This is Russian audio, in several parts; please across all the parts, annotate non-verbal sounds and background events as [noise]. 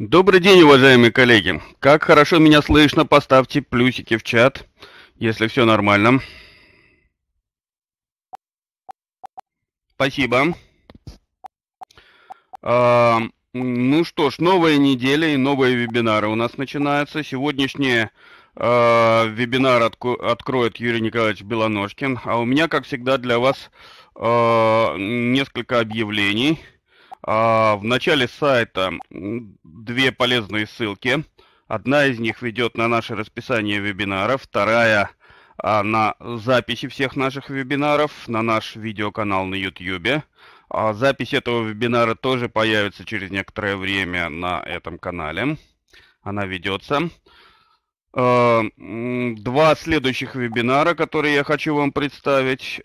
Добрый день, уважаемые коллеги. Как хорошо меня слышно, поставьте плюсики в чат, если все нормально. Спасибо. А, ну что ж, новая неделя и новые вебинары у нас начинаются. Сегодняшний а, вебинар отко откроет Юрий Николаевич Белоножкин, а у меня, как всегда, для вас а, несколько объявлений. А, в начале сайта две полезные ссылки. Одна из них ведет на наше расписание вебинаров, вторая а, на записи всех наших вебинаров, на наш видеоканал на YouTube. А, запись этого вебинара тоже появится через некоторое время на этом канале. Она ведется. Два следующих вебинара, которые я хочу вам представить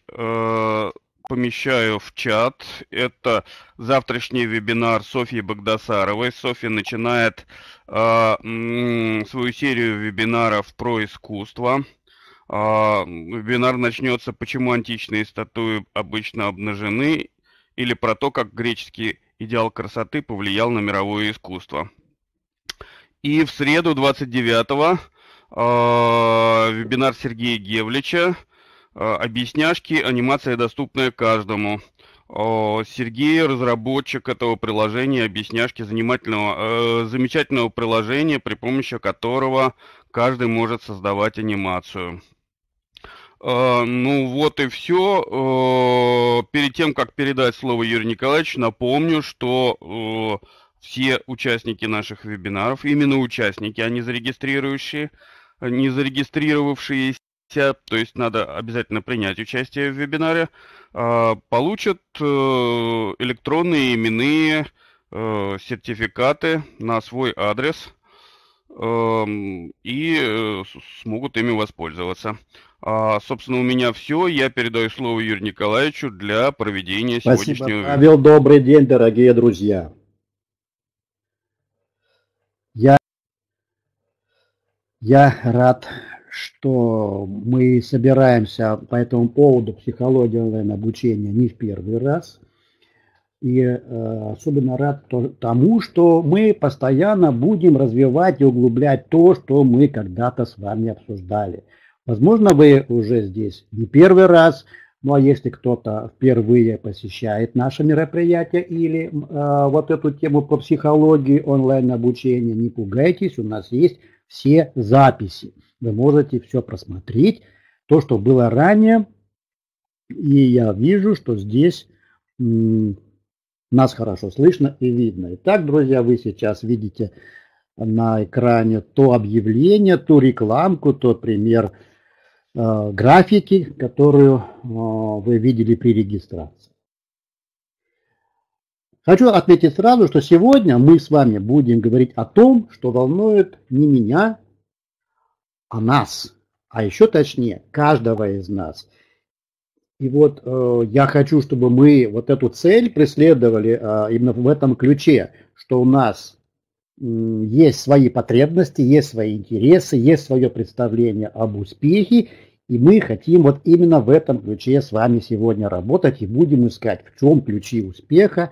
помещаю в чат. Это завтрашний вебинар Софьи Богдасаровой. Софья начинает э, свою серию вебинаров про искусство. Э, вебинар начнется «Почему античные статуи обычно обнажены?» или про то, как греческий идеал красоты повлиял на мировое искусство. И в среду 29-го э, вебинар Сергея Гевлича – объясняшки, анимация доступная каждому. Сергей, разработчик этого приложения, объясняшки занимательного, э, замечательного приложения, при помощи которого каждый может создавать анимацию. Э, ну вот и все. Э, перед тем, как передать слово Юрию Николаевичу, напомню, что э, все участники наших вебинаров, именно участники, а не зарегистрирующие, не зарегистрировавшиеся, то есть надо обязательно принять участие в вебинаре, а, получат э, электронные именные э, сертификаты на свой адрес эм, и э, смогут ими воспользоваться. А, собственно, у меня все. Я передаю слово Юрию Николаевичу для проведения Спасибо, сегодняшнего... Павел, добрый день, дорогие друзья. Я, я рад что мы собираемся по этому поводу психологии онлайн-обучения не в первый раз. И э, особенно рад то, тому, что мы постоянно будем развивать и углублять то, что мы когда-то с вами обсуждали. Возможно, вы уже здесь не первый раз, ну а если кто-то впервые посещает наше мероприятие или э, вот эту тему по психологии онлайн-обучения, не пугайтесь, у нас есть все записи вы можете все просмотреть, то, что было ранее. И я вижу, что здесь нас хорошо слышно и видно. Итак, друзья, вы сейчас видите на экране то объявление, ту рекламку, тот пример э, графики, которую э, вы видели при регистрации. Хочу отметить сразу, что сегодня мы с вами будем говорить о том, что волнует не меня, о нас, а еще точнее, каждого из нас. И вот э, я хочу, чтобы мы вот эту цель преследовали э, именно в этом ключе, что у нас э, есть свои потребности, есть свои интересы, есть свое представление об успехе, и мы хотим вот именно в этом ключе с вами сегодня работать и будем искать, в чем ключи успеха,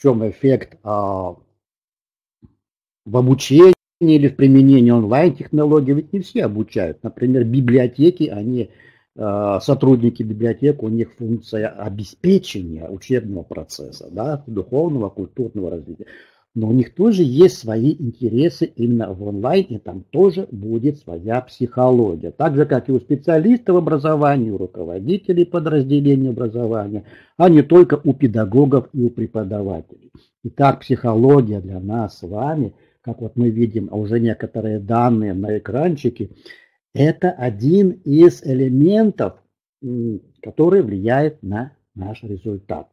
чем эффект э, в обучении, или в применении онлайн-технологий ведь не все обучают. Например, библиотеки, они, э, сотрудники библиотек, у них функция обеспечения учебного процесса, да, духовного, культурного развития. Но у них тоже есть свои интересы именно в онлайн, и там тоже будет своя психология. Так же, как и у специалистов образования, у руководителей подразделений образования, а не только у педагогов и у преподавателей. Итак, психология для нас с вами – как вот мы видим, а уже некоторые данные на экранчике, это один из элементов, который влияет на наш результат.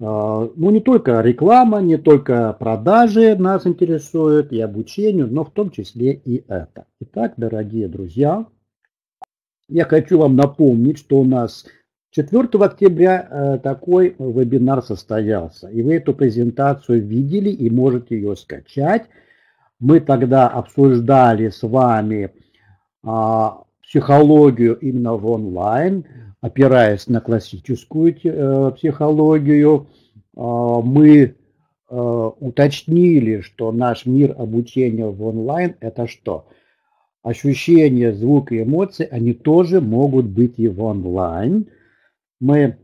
А, ну, не только реклама, не только продажи нас интересуют и обучение, но в том числе и это. Итак, дорогие друзья, я хочу вам напомнить, что у нас 4 октября э, такой вебинар состоялся, и вы эту презентацию видели и можете ее скачать. Мы тогда обсуждали с вами а, психологию именно в онлайн, опираясь на классическую э, психологию. А, мы уточнили, что наш мир обучения в онлайн – это что? Ощущения, звук и эмоции, они тоже могут быть и в онлайн. Мы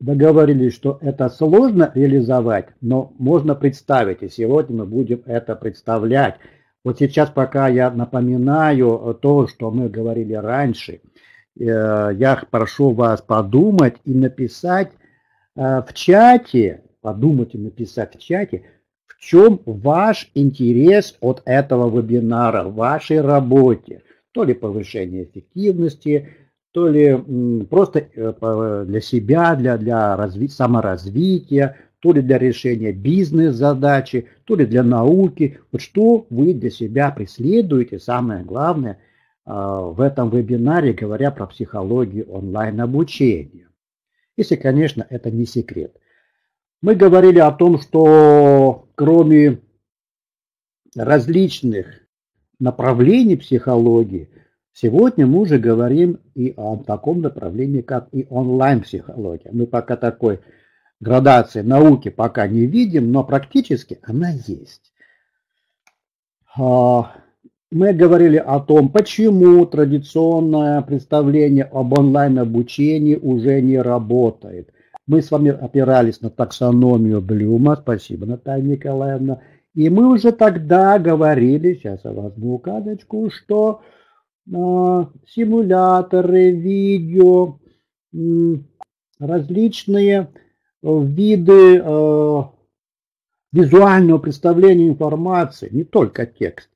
договорились, что это сложно реализовать, но можно представить, и сегодня мы будем это представлять. Вот сейчас, пока я напоминаю то, что мы говорили раньше, э, я прошу вас подумать и написать э, в чате, подумать и написать в чате, в чем ваш интерес от этого вебинара вашей работе. То ли повышение эффективности, то ли просто э, для себя, для, для разви- саморазвития, то ли для решения бизнес-задачи, то ли для науки. Вот что вы для себя преследуете, самое главное, в этом вебинаре, говоря про психологию онлайн-обучения. Если, конечно, это не секрет. Мы говорили о том, что кроме различных направлений психологии, сегодня мы уже говорим и о таком направлении, как и онлайн-психология. Мы пока такой градации науки пока не видим, но практически она есть. Мы говорили о том, почему традиционное представление об онлайн-обучении уже не работает. Мы с вами опирались на таксономию Блюма, спасибо, Наталья Николаевна, и мы уже тогда говорили, сейчас я возьму указочку, что э, симуляторы, видео, различные виды э, визуального представления информации, не только текст.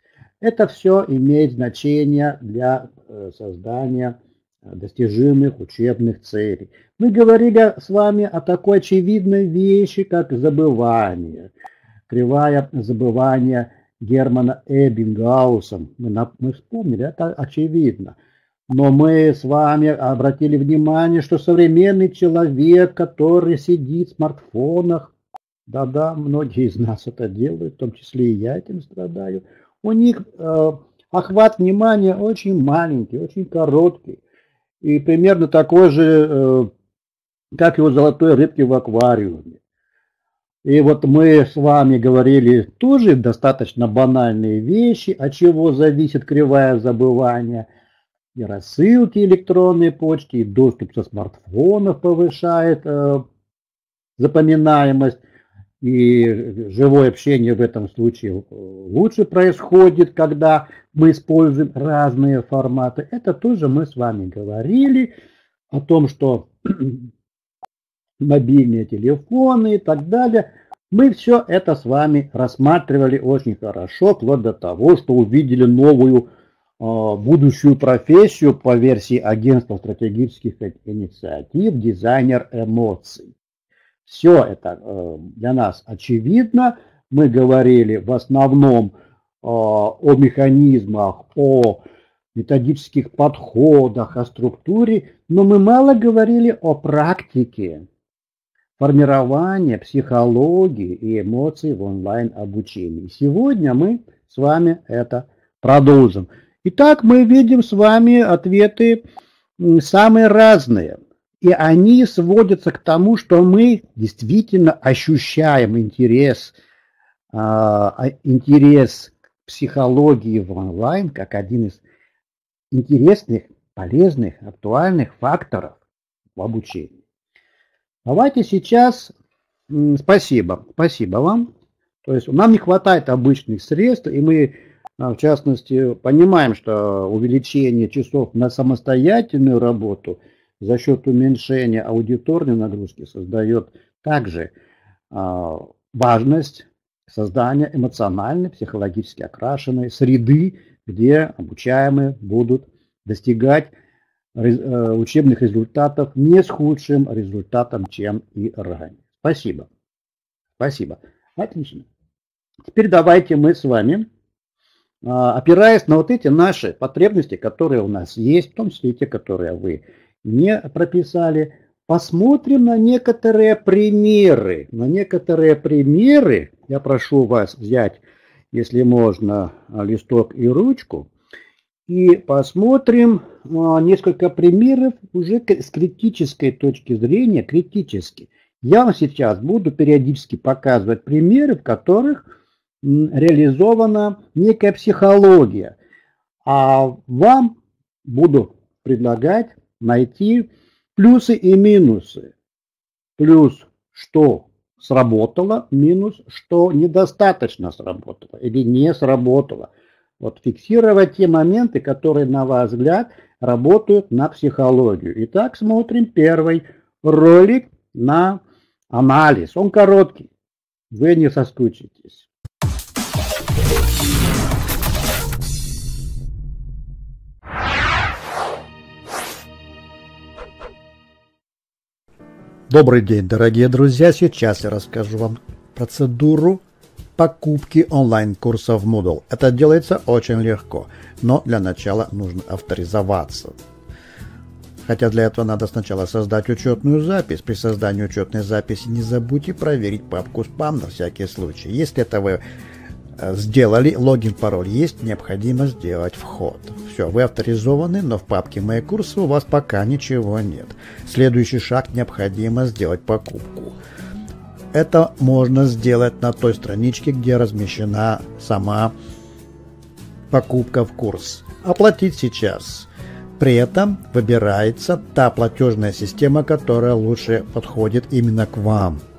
Это все имеет значение для э, создания достижимых учебных целей. Мы говорили с вами о такой очевидной вещи, как забывание. Кривая забывания Германа Эббингаусом. Мы, мы вспомнили, это очевидно. Но мы с вами обратили внимание, что современный человек, который сидит в смартфонах, да-да, многие из нас это делают, в том числе и я этим страдаю, у них э, охват внимания очень маленький, очень короткий. И примерно такой же, э, как и у золотой рыбки в аквариуме. И вот мы с вами говорили тоже достаточно банальные вещи, от чего зависит кривая забывания – и рассылки электронной почты, и доступ со смартфонов повышает э, запоминаемость, и живое общение в этом случае лучше происходит, когда мы используем разные форматы. Это тоже мы с вами говорили о том, что [clears throat] мобильные телефоны и так далее. Мы все это с вами рассматривали очень хорошо, вплоть до того, что увидели новую а, будущую профессию по версии агентства стратегических инициатив дизайнер эмоций. Все это э, для нас очевидно. Мы говорили в основном а, о механизмах, о методических подходах, о структуре, но мы мало говорили о практике формирования психологии и эмоций в онлайн-обучении. Сегодня мы с вами это продолжим. Итак, мы видим с вами ответы самые разные. И они сводятся к тому, что мы действительно ощущаем интерес, а, а, интерес к психологии в онлайн как один из интересных, полезных, актуальных факторов в обучении. Давайте сейчас, спасибо, спасибо вам. То есть нам не хватает обычных средств, и мы а, в частности, понимаем, что увеличение часов на самостоятельную работу за счет уменьшения аудиторной нагрузки создает также а, важность создания эмоциональной, психологически окрашенной среды, где обучаемые будут достигать э, учебных результатов не с худшим результатом, чем и ранее. Спасибо. Спасибо. Отлично. Теперь давайте мы с вами а, опираясь на вот эти наши потребности, которые у нас есть, в том числе те, которые вы не прописали, посмотрим на некоторые примеры. На некоторые примеры, я прошу вас взять, если можно, листок и ручку, и посмотрим а, несколько примеров уже с критической точки зрения, критически. Я вам сейчас буду периодически показывать примеры, в которых реализована некая психология. А вам буду предлагать найти плюсы и минусы. Плюс, что сработало, минус, что недостаточно сработало или не сработало. Вот фиксировать те моменты, которые, на ваш взгляд, работают на психологию. Итак, смотрим первый ролик на анализ. Он короткий. Вы не соскучитесь. Добрый день, дорогие друзья! Сейчас я расскажу вам процедуру покупки онлайн-курсов Moodle. Это делается очень легко, но для начала нужно авторизоваться. Хотя для этого надо сначала создать учетную запись. При создании учетной записи не забудьте проверить папку спам на всякий случай. Если это вы сделали логин, пароль есть, необходимо сделать вход. Все, вы авторизованы, но в папке «Мои курсы» у вас пока ничего нет. Следующий шаг – необходимо сделать покупку. Это можно сделать на той страничке, где размещена сама покупка в курс. Оплатить сейчас. При этом выбирается та платежная система, которая лучше подходит именно к вам –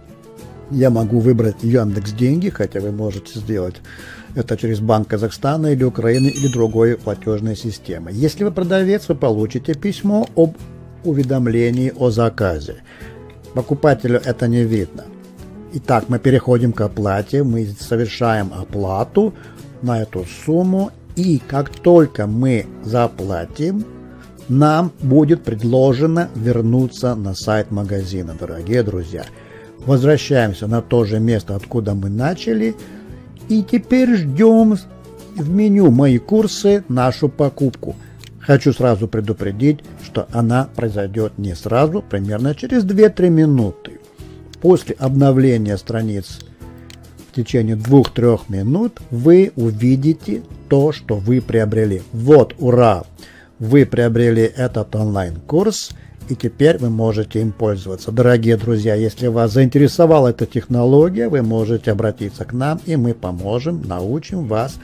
я могу выбрать Яндекс Деньги, хотя вы можете сделать это через Банк Казахстана или Украины или другой платежной системы. Если вы продавец, вы получите письмо об уведомлении о заказе. Покупателю это не видно. Итак, мы переходим к оплате, мы совершаем оплату на эту сумму, и как только мы заплатим, нам будет предложено вернуться на сайт магазина, дорогие друзья. Возвращаемся на то же место, откуда мы начали. И теперь ждем в меню «Мои курсы» нашу покупку. Хочу сразу предупредить, что она произойдет не сразу, примерно через 2-3 минуты. После обновления страниц в течение 2-3 минут вы увидите то, что вы приобрели. Вот, ура! Вы приобрели этот онлайн-курс – и теперь вы можете им пользоваться. Дорогие друзья, если вас заинтересовала эта технология, вы можете обратиться к нам, и мы поможем, научим вас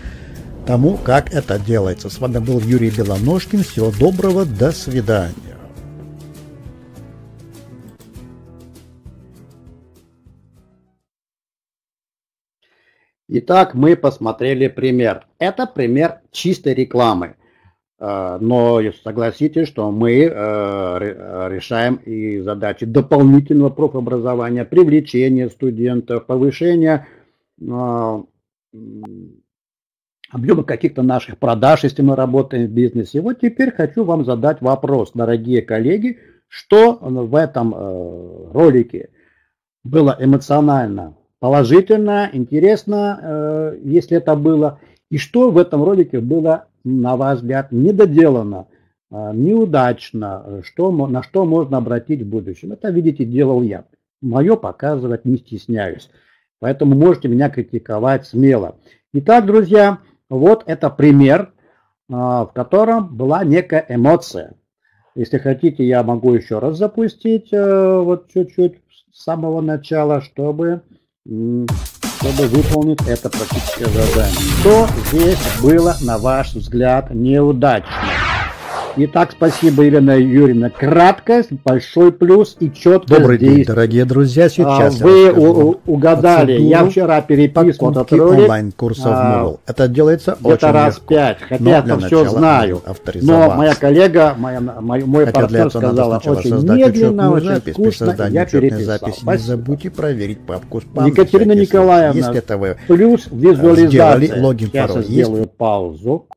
тому, как это делается. С вами был Юрий Белоножкин. Всего доброго, до свидания. Итак, мы посмотрели пример. Это пример чистой рекламы. Э, но согласитесь, что мы э, решаем и задачи дополнительного профобразования, привлечения студентов, повышения э, объема каких-то наших продаж, если мы работаем в бизнесе. И вот теперь хочу вам задать вопрос, дорогие коллеги, что в этом ролике было эмоционально положительно, интересно, если это было, и что в этом ролике было на ваш взгляд, недоделано, а, неудачно, что, на что можно обратить в будущем. Это, видите, делал я. Мое показывать не стесняюсь. Поэтому можете меня критиковать смело. Итак, друзья, вот это пример, а, в котором была некая эмоция. Если хотите, я могу еще раз запустить э, вот чуть-чуть с самого начала, чтобы чтобы выполнить это практическое задание. Что здесь было, на ваш взгляд, неудачно? Итак, спасибо, Елена Юрьевна. Краткость, большой плюс и четкость Добрый день, дорогие друзья. Сейчас а, Вы у, угадали. Я вчера переписку этот ролик. онлайн-курсов а, Это делается очень раз легко. пять. Хотя я это все знаю. Но моя коллега, моя, мой, мой Хотя партнер сказала очень медленно, очень запись, вкусно. Я переписал. Записи. Не забудьте проверить папку спам. Екатерина Николаевна, Если это вы плюс визуализация. логин, Сейчас я сделаю паузу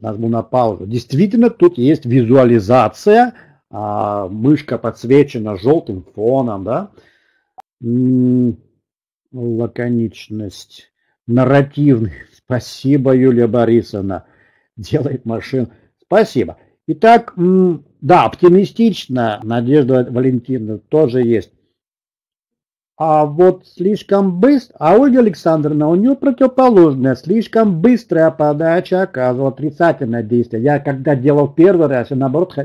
нажму на паузу. Действительно, тут есть визуализация, а, мышка подсвечена желтым фоном, да, лаконичность, нарративный. [laughs] Спасибо, Юлия Борисовна. Делает машину. Спасибо. Итак, да, оптимистично, Надежда Валентиновна тоже есть. А вот слишком быстро, а Ольга Александровна, у нее противоположная, слишком быстрая подача оказывала отрицательное действие. Я когда делал первый раз, я наоборот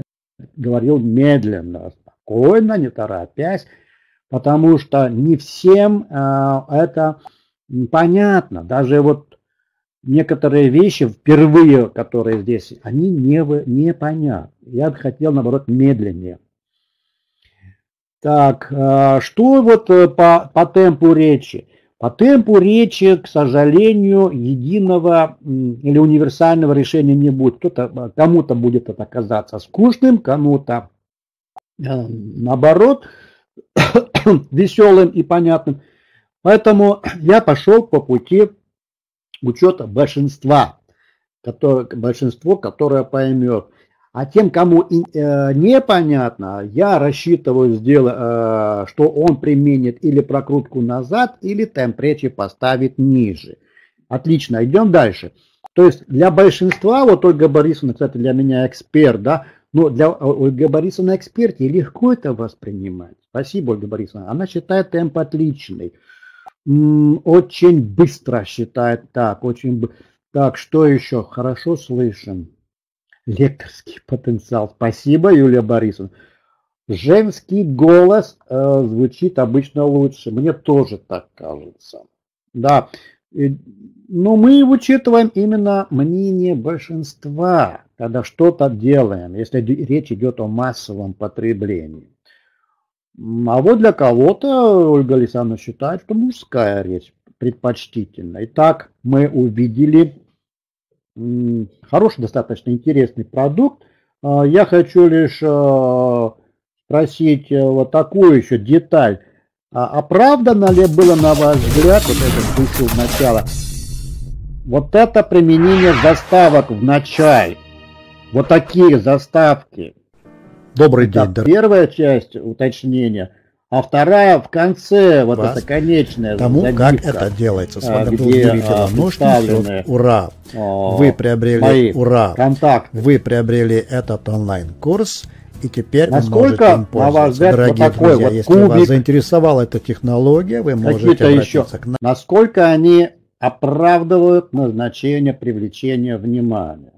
говорил медленно, спокойно, не торопясь. потому что не всем э, это понятно. Даже вот некоторые вещи впервые, которые здесь, они не, непонятны. Я бы хотел, наоборот, медленнее. Так, э, что вот э, по, по темпу речи? По темпу речи, к сожалению, единого или универсального решения не будет. Кто-то, кому-то будет это казаться скучным, кому-то наоборот [coughs] веселым и понятным. Поэтому я пошел по пути учета большинства, который, большинство, которое поймет. А тем, кому э, непонятно, я рассчитываю сделать, э, что он применит или прокрутку назад, или темп речи поставит ниже. Отлично, идем дальше. То есть для большинства, вот Ольга Борисовна, кстати, для меня эксперт, да, но для Ольги Борисовны эксперте легко это воспринимать. Спасибо, Ольга Борисовна. Она считает темп отличный. Очень быстро считает так, очень Так, что еще? Хорошо слышим. Лекторский потенциал. Спасибо, Юлия Борисовна. Женский голос э, звучит обычно лучше. Мне тоже так кажется. Да. Но мы учитываем именно мнение большинства, когда что-то делаем, если речь идет о массовом потреблении. А вот для кого-то Ольга Александровна считает, что мужская речь предпочтительна. Итак, мы увидели хороший, достаточно интересный продукт. А, я хочу лишь а, спросить э, вот такую еще деталь. А оправдано ли было, на ваш взгляд, вот это слышал в начало, вот это применение заставок в начале? Вот такие заставки. Добрый день, да. Первая часть уточнения, а вторая в конце, вот Вас это конечная Тому, забивка, как это делается. С вами был Юрий Филонушкин. Ура! Вы приобрели, ура! Контакт. Вы приобрели этот онлайн-курс. И теперь Насколько, вы можете им пользоваться. Взгляд, Дорогие вот друзья, вот если кубик, вас заинтересовала эта технология, вы можете обратиться еще, к нам. Насколько они оправдывают назначение привлечения внимания?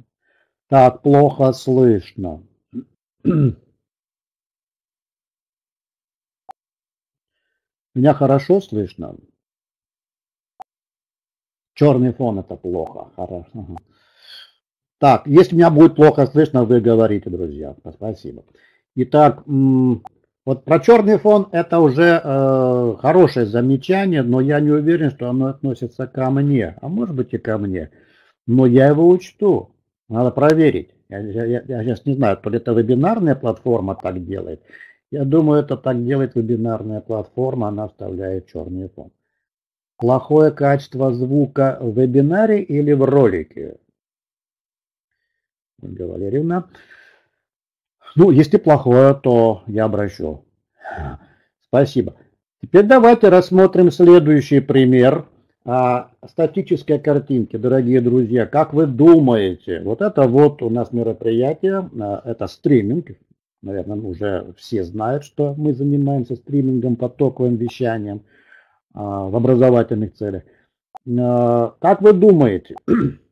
Так плохо слышно. [clears throat] Меня хорошо слышно? Черный фон это плохо. Хорошо. Так, если меня будет плохо слышно, вы говорите, друзья. Спасибо. Итак, вот про черный фон это уже э, хорошее замечание, но я не уверен, что оно относится ко мне. А может быть и ко мне. Но я его учту. Надо проверить. Я, я, я сейчас не знаю, то ли это вебинарная платформа так делает, я думаю, это так делает вебинарная платформа, она вставляет черный фон. Плохое качество звука в вебинаре или в ролике? Ольга Валерьевна. Ну, если плохое, то я обращу. Спасибо. Теперь давайте рассмотрим следующий пример а, статической картинки, дорогие друзья. Как вы думаете, вот это вот у нас мероприятие, а, это стриминг, наверное, уже все знают, что мы занимаемся стримингом, потоковым вещанием а, в образовательных целях. А, как вы думаете,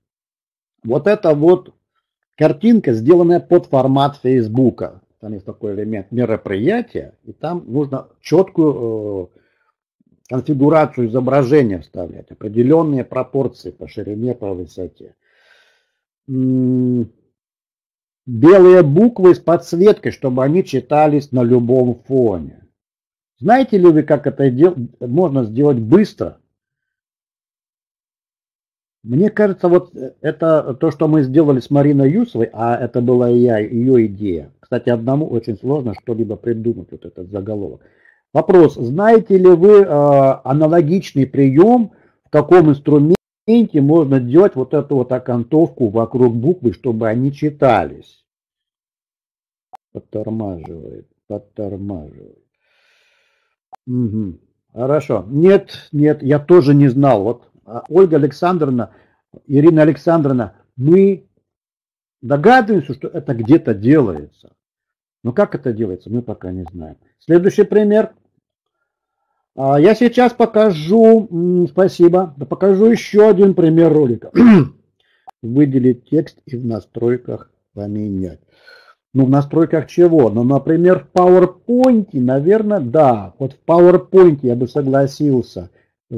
[clears throat] вот эта вот картинка, сделанная под формат Фейсбука, там есть такой элемент мероприятия, и там нужно четкую э, конфигурацию изображения вставлять, определенные пропорции по ширине, по высоте белые буквы с подсветкой, чтобы они читались на любом фоне. Знаете ли вы, как это дел можно сделать быстро? Мне кажется, вот это то, что мы сделали с Мариной Юсовой, а это была я, ее идея. Кстати, одному очень сложно что-либо придумать, вот этот заголовок. Вопрос, знаете ли вы э, аналогичный прием, в каком инструменте инструменте можно делать вот эту вот окантовку вокруг буквы, чтобы они читались. Подтормаживает, подтормаживает. Угу. Хорошо. Нет, нет, я тоже не знал. Вот а, Ольга Александровна, Ирина Александровна, мы догадываемся, что это где-то делается. Но как это делается, мы пока не знаем. Следующий пример. А, я сейчас покажу, спасибо, покажу еще один пример ролика. [clears throat] Выделить текст и в настройках поменять. Ну, в настройках чего? Ну, например, в PowerPoint, наверное, да. Вот в PowerPoint я бы согласился. Э,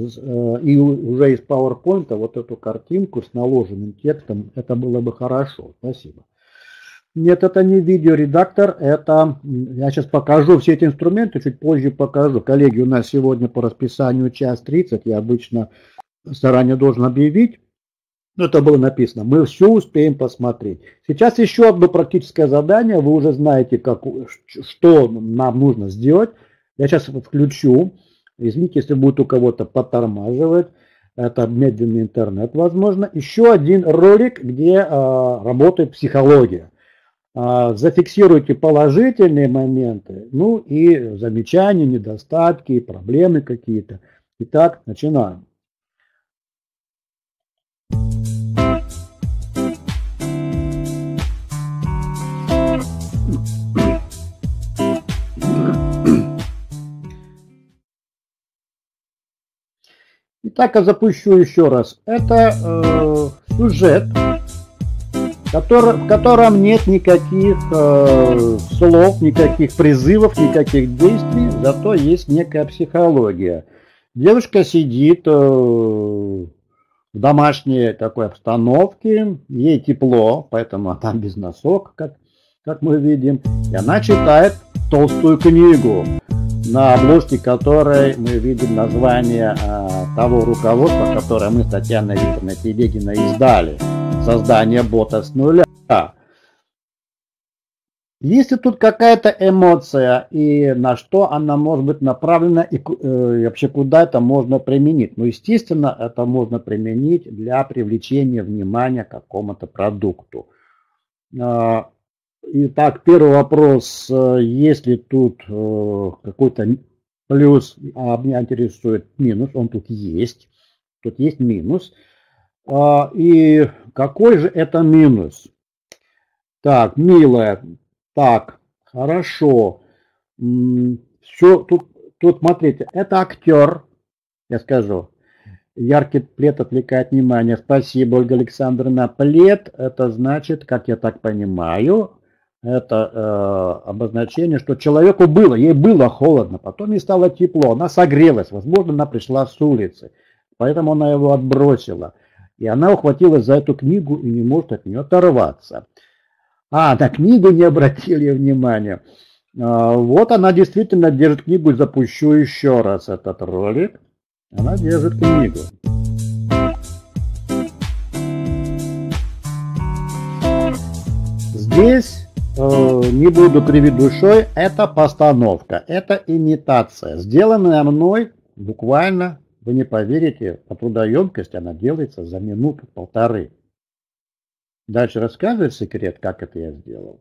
и уже из PowerPoint вот эту картинку с наложенным текстом, это было бы хорошо. Спасибо. Нет, это не видеоредактор, это... Я сейчас покажу все эти инструменты, чуть позже покажу. Коллеги, у нас сегодня по расписанию час 30, я обычно заранее должен объявить. Но это было написано. Мы все успеем посмотреть. Сейчас еще одно практическое задание. Вы уже знаете, как, что нам нужно сделать. Я сейчас включу. Извините, если будет у кого-то подтормаживать. Это медленный интернет, возможно. Еще один ролик, где э, работает психология. Э, зафиксируйте положительные моменты, ну и замечания, недостатки, проблемы какие-то. Итак, начинаем. Итак, я запущу еще раз. Это э, сюжет, который, в котором нет никаких э, слов, никаких призывов, никаких действий, зато есть некая психология. Девушка сидит э, в домашней такой обстановке, ей тепло, поэтому она без носок, как, как мы видим, и она читает толстую книгу на обложке которой мы видим название а, того руководства, которое мы с Татьяной Викторовной Телегиной издали. Создание бота с нуля. Если тут какая-то эмоция и на что она может быть направлена и, э, и вообще куда это можно применить? Ну, естественно, это можно применить для привлечения внимания к какому-то продукту. А, Итак, первый вопрос. Есть ли тут э, какой-то плюс, а меня интересует минус, он тут есть. Тут есть минус. А, и какой же это минус? Так, милая, так, хорошо. Все, тут, тут смотрите, это актер, я скажу. Яркий плед отвлекает внимание. Спасибо, Ольга Александровна. Плед, это значит, как я так понимаю, это э, обозначение, что человеку было, ей было холодно, потом ей стало тепло, она согрелась, возможно, она пришла с улицы, поэтому она его отбросила. И она ухватилась за эту книгу и не может от нее оторваться. А, на книгу не обратили внимания. А, вот она действительно держит книгу, запущу еще раз этот ролик. Она держит книгу. Здесь Э, не буду кривить душой, это постановка, это имитация, сделанная мной буквально, вы не поверите, по трудоемкости она делается за минуту-полторы. Дальше рассказываю секрет, как это я сделал.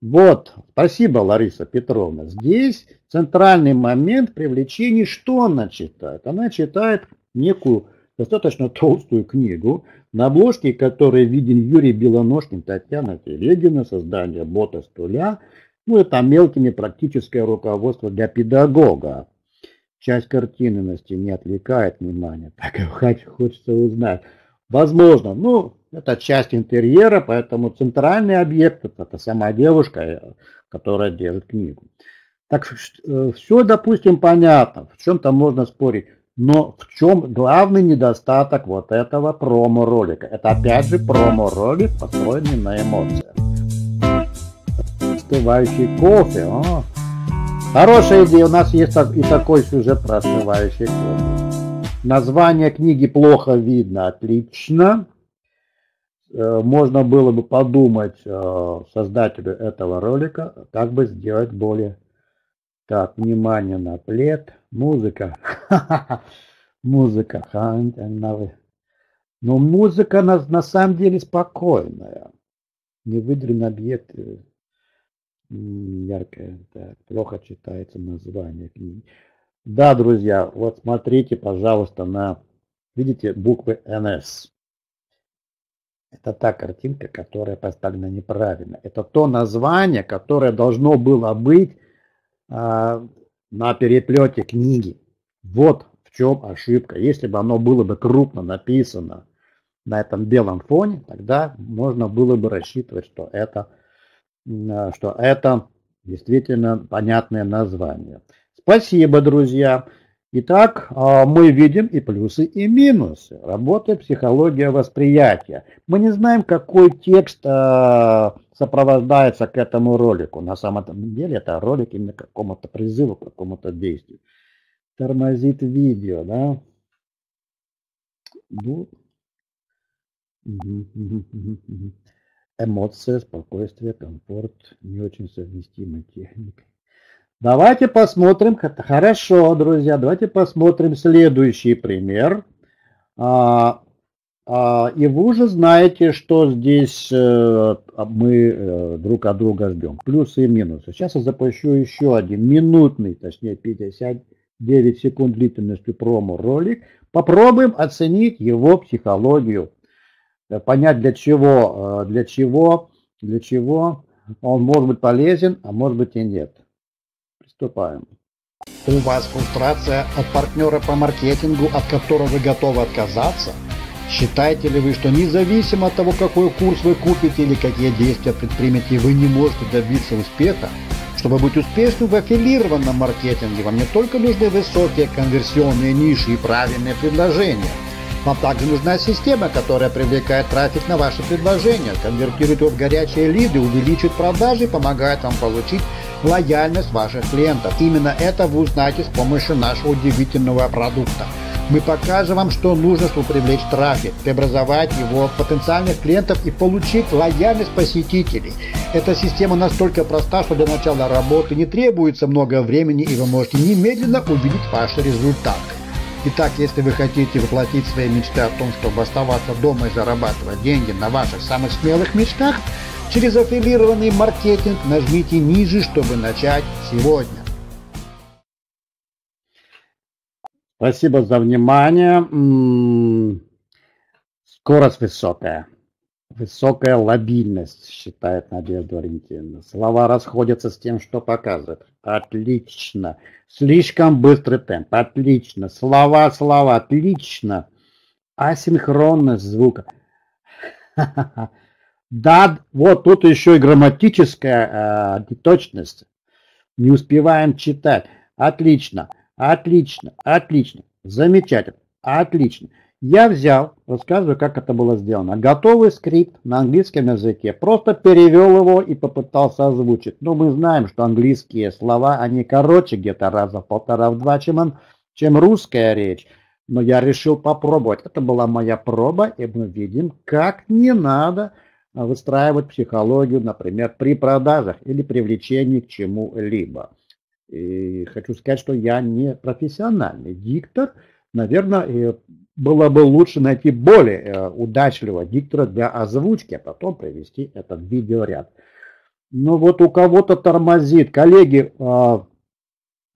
Вот, спасибо, Лариса Петровна. Здесь центральный момент привлечения, что она читает? Она читает некую достаточно толстую книгу, на обложке которой виден Юрий Белоножкин, Татьяна Телегина, создание бота с нуля, ну это мелкими практическое руководство для педагога. Часть картины на стене отвлекает внимание, так и хочется узнать. Возможно, ну, это часть интерьера, поэтому центральный объект это, сама девушка, которая держит книгу. Так э, все, допустим, понятно, в чем-то можно спорить. Но в чем главный недостаток вот этого промо-ролика? Это опять же промо-ролик, построенный на эмоциях. Остывающий кофе. О. Хорошая идея. У нас есть и такой сюжет про остывающий кофе. Название книги плохо видно. Отлично. Э, можно было бы подумать э, создателю этого ролика, как бы сделать более так, внимание на плед. Музыка. [laughs] Музыка. Но музыка на, на самом деле спокойная. Не выделен объект. Э, яркое. Так, плохо читается название книги. Да, друзья, вот смотрите, пожалуйста, на, видите, буквы НС. Это та картинка, которая поставлена неправильно. Это то название, которое должно было быть а, на переплете книги. Вот в чем ошибка. Если бы оно было бы крупно написано на этом белом фоне, тогда можно было бы рассчитывать, что это что это действительно понятное название. Спасибо, друзья. Итак, а, мы видим и плюсы, и минусы. Работает психология восприятия. Мы не знаем, какой текст а, сопровождается к этому ролику. На самом деле это ролик именно к какому-то призыву, к какому-то действию. Тормозит видео, да? Ну, Эмоция, спокойствие, комфорт, не очень совместимой техникой. Давайте посмотрим, хорошо, друзья, давайте посмотрим следующий пример. А, а, и вы уже знаете, что здесь э, мы э, друг от друга ждем. Плюсы и минусы. Сейчас я запущу еще один минутный, точнее 59 секунд длительностью промо-ролик. Попробуем оценить его психологию. Э, понять для чего, для чего, для чего он может быть полезен, а может быть и нет. Приступаем. У вас фрустрация от партнера по маркетингу, от которого вы готовы отказаться? Считаете ли вы, что независимо от того, какой курс вы купите или какие действия предпримете, вы не можете добиться успеха? Чтобы быть успешным в аффилированном маркетинге, вам не только нужны высокие конверсионные ниши и правильные предложения. Вам также нужна система, которая привлекает трафик на ваши предложения, конвертирует его в горячие лиды, увеличит продажи, помогает вам получить лояльность ваших клиентов. Именно это вы узнаете с помощью нашего удивительного продукта. Мы покажем вам, что нужно, чтобы привлечь трафик, преобразовать его в потенциальных клиентов и получить лояльность посетителей. Эта система настолько проста, что для начала работы не требуется много времени и вы можете немедленно увидеть ваш результат. Итак, если вы хотите воплотить свои мечты о том, чтобы оставаться дома и зарабатывать деньги на ваших самых смелых мечтах, Через аффилированный маркетинг нажмите ниже, чтобы начать сегодня. Спасибо за внимание. Скорость высокая. Высокая лобильность, считает Надежда Валентиновна. Слова расходятся с тем, что показывают. Отлично. Слишком быстрый темп. Отлично. Слова, слова. Отлично. Асинхронность звука. [laughs] Да, вот тут еще и грамматическая э, неточность. Не успеваем читать. Отлично, отлично, отлично, замечательно, отлично. Я взял, рассказываю, как это было сделано. Готовый скрипт на английском языке. Просто перевел его и попытался озвучить. Но мы знаем, что английские слова, они короче где-то раза в полтора, в два, чем, он, чем русская речь. Но я решил попробовать. Это была моя проба, и мы видим, как не надо а, выстраивать психологию, например, при продажах или привлечении к чему-либо. И хочу сказать, что я не профессиональный диктор. Наверное, было бы лучше найти более э, удачливого диктора для озвучки, а потом привести этот видеоряд. Но вот у кого-то тормозит. Коллеги, а,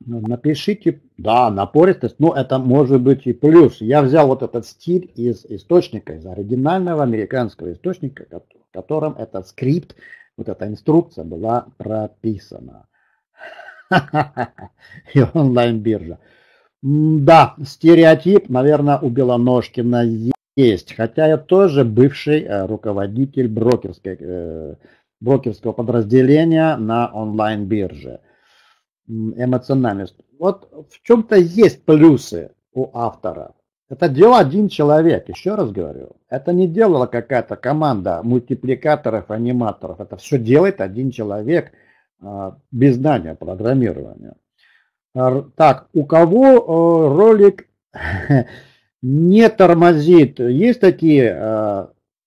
напишите, да, напористость, но это может быть и плюс. Я взял вот этот стиль из источника, из оригинального американского источника, в котором этот скрипт, вот эта инструкция была прописана. [laughs] И онлайн-биржа. Да, стереотип, наверное, у Белоножкина есть. Хотя я тоже бывший э, руководитель брокерской, э, брокерского подразделения на онлайн-бирже. Эмоциональность. Вот в чем-то есть плюсы у автора. Это делал один человек, еще раз говорю. Это не делала какая-то команда мультипликаторов, аниматоров. Это все делает один человек а, без знания программирования. Так, у кого э, ролик [laughs] не тормозит? Есть такие э,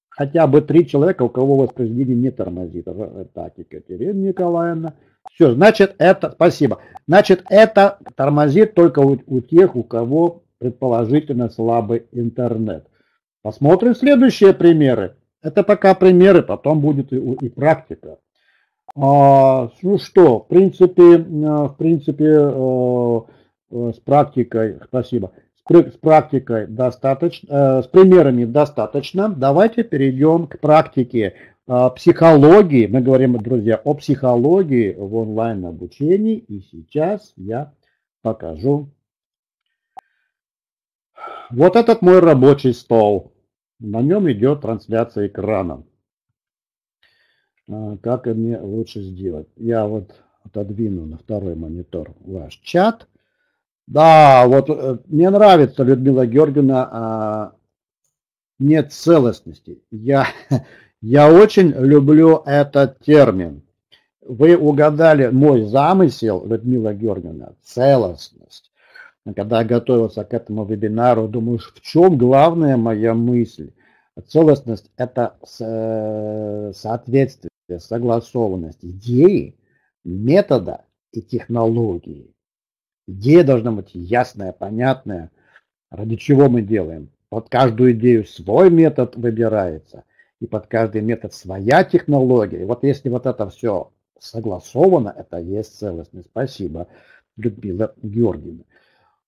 хотя бы три человека, у кого воспроизведение не тормозит. Так, Екатерина Николаевна. Все, значит, это, спасибо. Значит, это тормозит только у, у тех, у кого предположительно слабый интернет. Посмотрим следующие примеры. Это пока примеры, потом будет и, и практика. А, ну что, в принципе, э, в принципе, э, э, с практикой, спасибо, с, практикой достаточно, с примерами достаточно. Давайте перейдем к практике психологии. Мы говорим, друзья, о психологии в онлайн обучении. И сейчас я покажу вот этот мой рабочий стол. На нем идет трансляция экрана. А, как мне лучше сделать? Я вот отодвину на второй монитор ваш чат. Да, вот э, мне нравится, Людмила Георгиевна, а, нет целостности. Я, [laughs] я очень люблю этот термин. Вы угадали мой замысел, Людмила Георгиевна, целостность. Когда я готовился к этому вебинару, думаю, в чем главная моя мысль? Целостность – это э, соответствие, согласованность идеи, метода и технологии. Идея должна быть ясная, понятная, ради чего мы делаем. Под каждую идею свой метод выбирается, и под каждый метод своя технология. И вот если вот это все согласовано, это есть целостность. Спасибо, Людмила Георгиевна.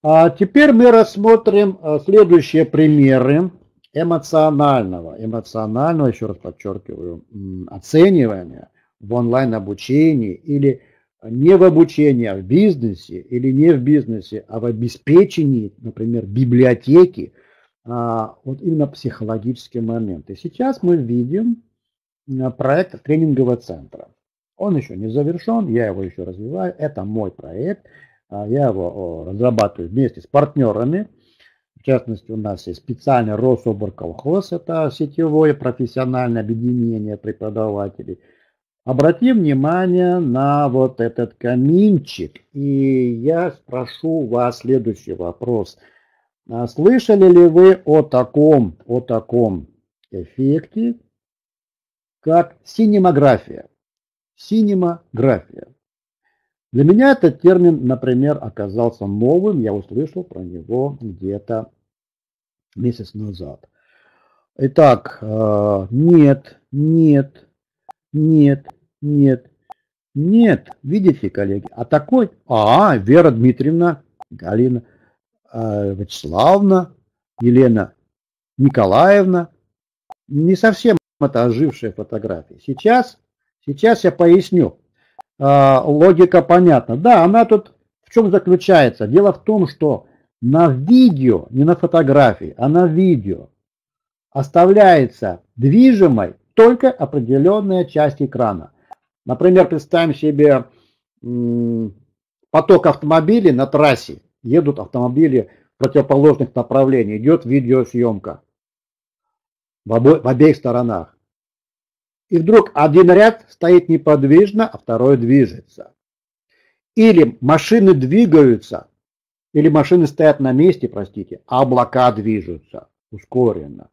А теперь мы рассмотрим э, следующие примеры эмоционального, эмоционального, еще раз подчеркиваю, оценивания в онлайн-обучении или не в обучении, а в бизнесе, или не в бизнесе, а в обеспечении, например, библиотеки, а, вот именно психологические моменты. Сейчас мы видим проект тренингового центра. Он еще не завершен, я его еще развиваю, это мой проект, а, я его разрабатываю вместе с партнерами, частности, у нас есть специальный Рособорколхоз, это сетевое профессиональное объединение преподавателей – Обрати внимание на вот этот каминчик, и я спрошу вас следующий вопрос. А слышали ли вы о таком, о таком эффекте, как синемография? Синемография. Для меня этот термин, например, оказался новым, я услышал про него где-то месяц назад. Итак, э, нет, нет, нет, нет. Нет, видите, коллеги, а такой, а, Вера Дмитриевна, Галина э, Вячеславовна, Елена Николаевна, не совсем это ожившая фотография. Сейчас, сейчас я поясню. Э, логика понятна. Да, она тут в чем заключается? Дело в том, что на видео, не на фотографии, а на видео оставляется движимой только определенная часть экрана. Например, представим себе поток автомобилей на трассе. Едут автомобили противоположных направлениях. Идет видеосъемка в, обо- в обеих сторонах. И вдруг один ряд стоит неподвижно, а второй движется. Или машины двигаются, или машины стоят на месте, простите, а облака движутся ускоренно.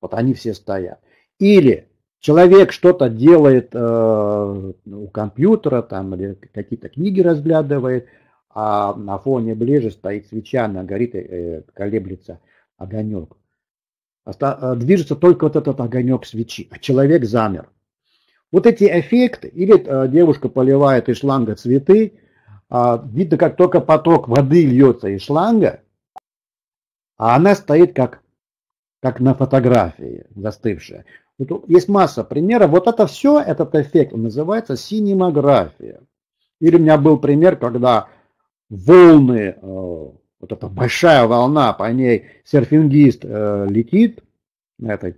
Вот они все стоят. Или человек что-то делает э, у компьютера там или какие-то книги разглядывает, а на фоне ближе стоит свеча, она горит, э, колеблется огонек. Оста- э, движется только вот этот огонек свечи, а человек замер. Вот эти эффекты, или э, девушка поливает из шланга цветы, э, видно, как только поток воды льется из шланга, а она стоит как, как на фотографии застывшая. Вот есть масса примеров. Вот это все, этот эффект называется синемография. Или у меня был пример, когда волны, э, вот эта большая волна, по ней серфингист э, летит на этой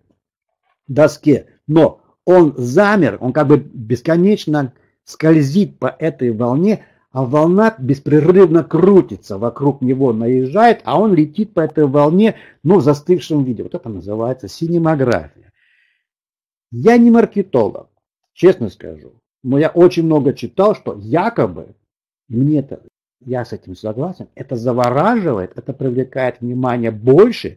доске, но он замер, он как бы бесконечно скользит по этой волне, а волна беспрерывно крутится вокруг него, наезжает, а он летит по этой волне, но в застывшем виде. Вот это называется синемография. Я не маркетолог, честно скажу, но я очень много читал, что якобы, мне это, я с этим согласен, это завораживает, это привлекает внимание больше,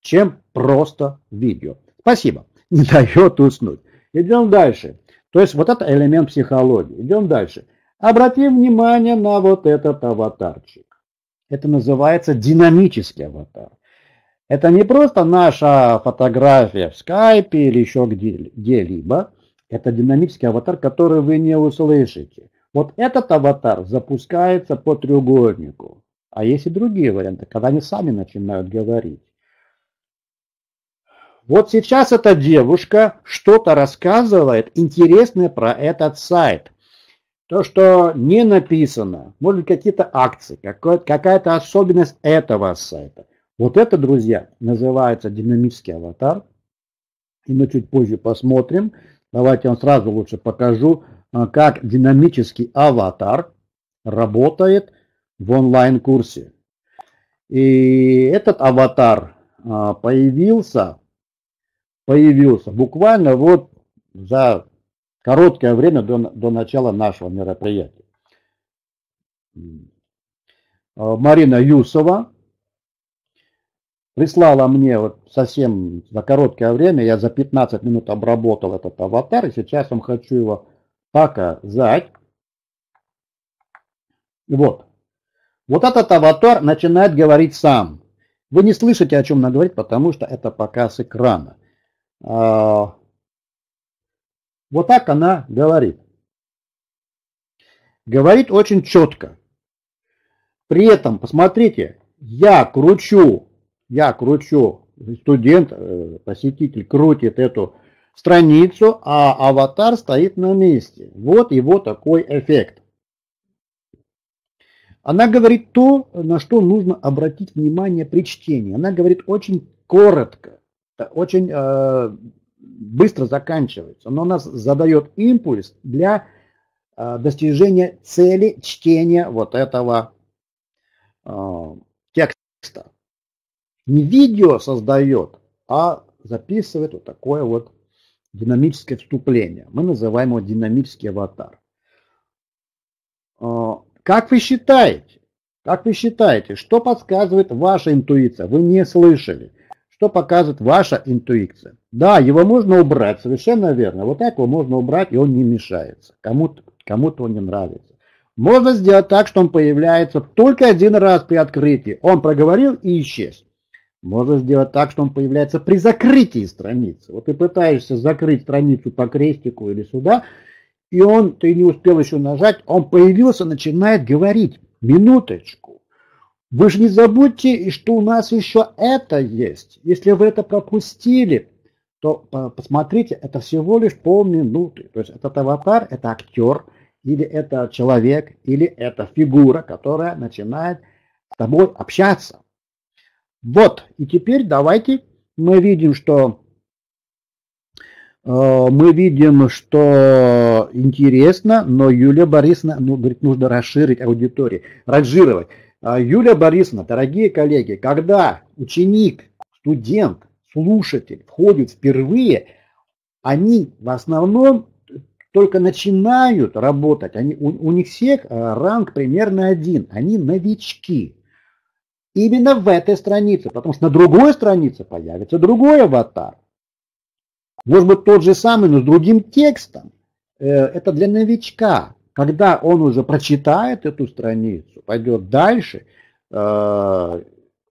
чем просто видео. Спасибо. Не дает уснуть. Идем дальше. То есть вот это элемент психологии. Идем дальше. Обратим внимание на вот этот аватарчик. Это называется динамический аватар. Это не просто наша фотография в скайпе или еще где-либо. Это динамический аватар, который вы не услышите. Вот этот аватар запускается по треугольнику. А есть и другие варианты, когда они сами начинают говорить. Вот сейчас эта девушка что-то рассказывает интересное про этот сайт. То, что не написано, может быть какие-то акции, какая-то особенность этого сайта – вот это, друзья, называется динамический аватар. И мы чуть позже посмотрим, Давайте я вам сразу лучше покажу, а, как динамический аватар работает в онлайн-курсе. И этот аватар а, появился, появился буквально вот за короткое время до, до начала нашего мероприятия. А, Марина Юсова прислала мне вот совсем за короткое время, я за 15 минут обработал этот аватар, и сейчас вам хочу его показать. Вот. Вот этот аватар начинает говорить сам. Вы не слышите, о чем она говорит, потому что это показ экрана. Вот так она говорит. Говорит очень четко. При этом, посмотрите, я кручу, я кручу, студент, э, посетитель крутит эту страницу, а аватар стоит на месте. Вот его такой эффект. Она говорит то, на что нужно обратить внимание при чтении. Она говорит очень коротко, очень э, быстро заканчивается, но нас задает импульс для э, достижения цели чтения вот этого э, текста. Не видео создает, а записывает вот такое вот динамическое вступление. Мы называем его динамический аватар. Э, как вы считаете? Как вы считаете, что подсказывает ваша интуиция? Вы не слышали. Что показывает ваша интуиция? Да, его можно убрать, совершенно верно. Вот так его можно убрать, и он не мешается. Кому-то кому он не нравится. Можно сделать так, что он появляется только один раз при открытии. Он проговорил и исчез. Можно сделать так, что он появляется при закрытии страницы. Вот ты пытаешься закрыть страницу по крестику или сюда, и он, ты не успел еще нажать, он появился, начинает говорить. Минуточку. Вы же не забудьте, что у нас еще это есть. Если вы это пропустили, то посмотрите, это всего лишь полминуты. То есть этот аватар, это актер, или это человек, или это фигура, которая начинает с тобой общаться. Вот, и теперь давайте мы видим, что э, мы видим, что интересно, но Юлия Борисовна, ну, говорит, нужно расширить аудиторию, ранжировать. А, Юлия Борисовна, дорогие коллеги, когда ученик, студент, слушатель входит впервые, они в основном только начинают работать, они, у, у них всех э, ранг примерно один, они новички. Именно в этой странице, потому что на другой странице появится другой аватар. Может быть тот же самый, но с другим текстом. Э, это для новичка. Когда он уже прочитает эту страницу, пойдет дальше, э,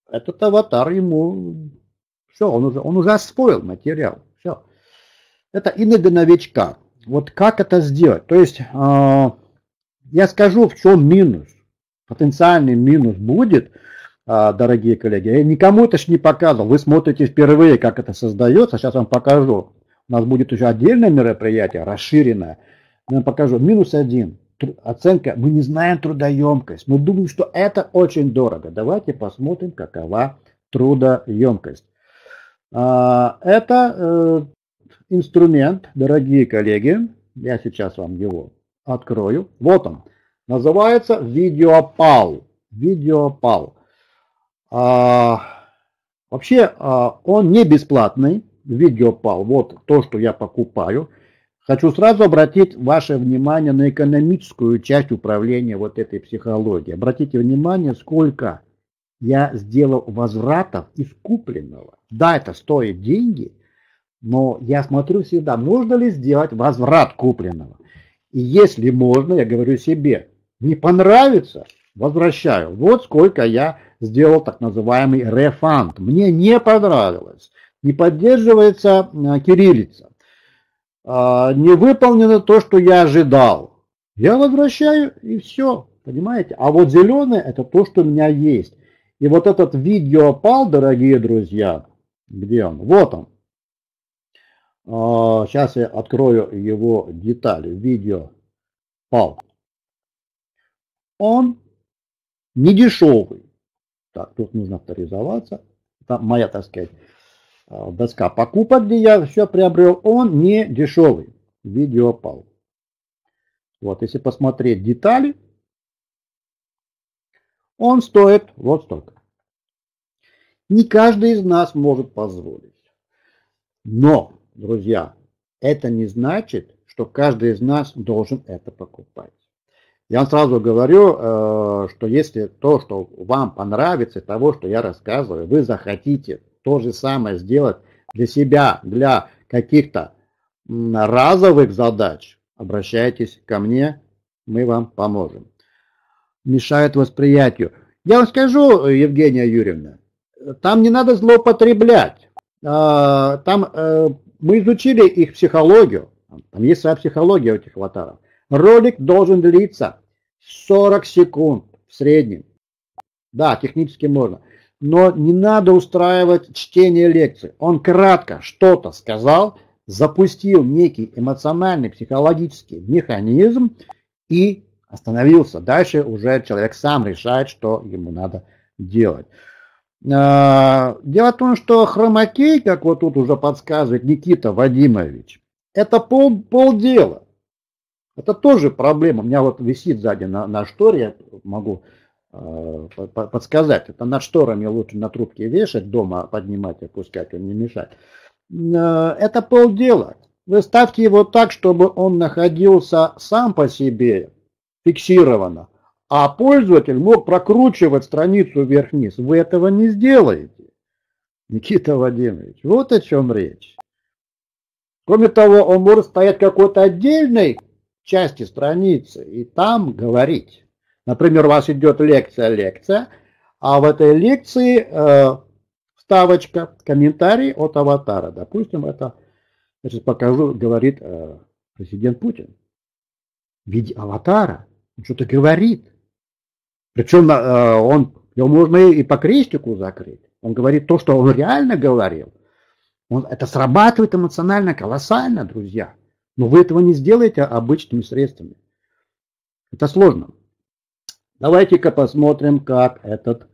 этот аватар ему, все, он уже, он уже освоил материал. Все. Это и для новичка. Вот как это сделать? То есть, э, я скажу, в чем минус. Потенциальный минус будет – а, дорогие коллеги. Я никому это ж не показывал. Вы смотрите впервые, как это создается. Сейчас вам покажу. У нас будет уже отдельное мероприятие, расширенное. Я вам покажу. Минус один. Оценка. Мы не знаем трудоемкость. Мы думаем, что это очень дорого. Давайте посмотрим, какова трудоемкость. А, это э, инструмент, дорогие коллеги. Я сейчас вам его открою. Вот он. Называется видеопал. Видеопал. А, вообще а, он не бесплатный, видеопал, вот то, что я покупаю. Хочу сразу обратить ваше внимание на экономическую часть управления вот этой психологии. Обратите внимание, сколько я сделал возвратов из купленного. Да, это стоит деньги, но я смотрю всегда, можно ли сделать возврат купленного. И если можно, я говорю себе, не понравится, возвращаю. Вот сколько я сделал так называемый рефанд. Мне не понравилось. Не поддерживается а, кириллица. А, не выполнено то, что я ожидал. Я возвращаю и все. Понимаете? А вот зеленый это то, что у меня есть. И вот этот видеопал, дорогие друзья, где он? Вот он. Сейчас а, я открою его детали. Видеопал. Он не дешевый. Так, тут нужно авторизоваться. Там моя, так сказать, доска покупок, где я все приобрел, он не дешевый. видеопал. Вот, если посмотреть детали, он стоит вот столько. Не каждый из нас может позволить. Но, друзья, это не значит, что каждый из нас должен это покупать. Я вам сразу говорю, э, что если то, что вам понравится, того, что я рассказываю, вы захотите то же самое сделать для себя, для каких-то разовых задач, обращайтесь ко мне, мы вам поможем. Мешает восприятию. Я вам скажу, Евгения Юрьевна, там не надо злоупотреблять. А, там э, мы изучили их психологию. Там есть своя психология у этих аватаров. Ролик должен длиться 40 секунд в среднем. Да, технически можно. Но не надо устраивать чтение лекции. Он кратко что-то сказал, запустил некий эмоциональный психологический механизм и остановился. Дальше уже человек сам решает, что ему надо делать. А, дело в том, что хромакей, как вот тут уже подсказывает Никита Вадимович, это пол, полдела. Это тоже проблема. У меня вот висит сзади на, на шторе, я могу подсказать. Это над шторами лучше на трубке вешать, дома поднимать, опускать, он не мешает. Э, это полдела. Вы ставьте его так, чтобы он находился сам по себе фиксированно, а пользователь мог прокручивать страницу вверх-вниз. Вы этого не сделаете, Никита Владимирович. Вот о чем речь. Кроме того, он может стоять какой-то отдельной части страницы и там говорить. Например, у вас идет лекция-лекция, а в этой лекции э, вставочка, комментарий от аватара. Допустим, это, я сейчас покажу, говорит э, президент Путин. В виде аватара. Он что-то говорит. Причем э, он, его можно и по крестику закрыть. Он говорит то, что он реально говорил. Он, это срабатывает эмоционально колоссально, друзья. Но вы этого не сделаете обычными средствами. Это сложно. Давайте-ка посмотрим, как этот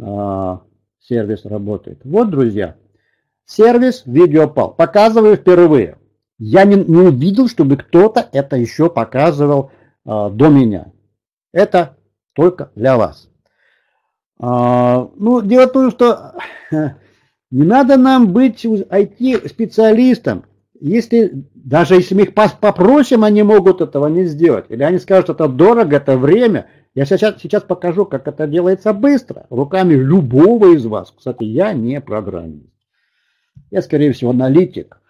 э, сервис работает. Вот, друзья, сервис Видеопал. Показываю впервые. Я не, не увидел, чтобы кто-то это еще показывал э, до меня. Это только для вас. А, ну, дело в том, что [laughs] не надо нам быть IT-специалистом. Если, даже если мы их попросим, они могут этого не сделать. Или они скажут, это дорого, это время – я сейчас, сейчас покажу, как это делается быстро, руками любого из вас. Кстати, я не программист. Я, скорее всего, аналитик.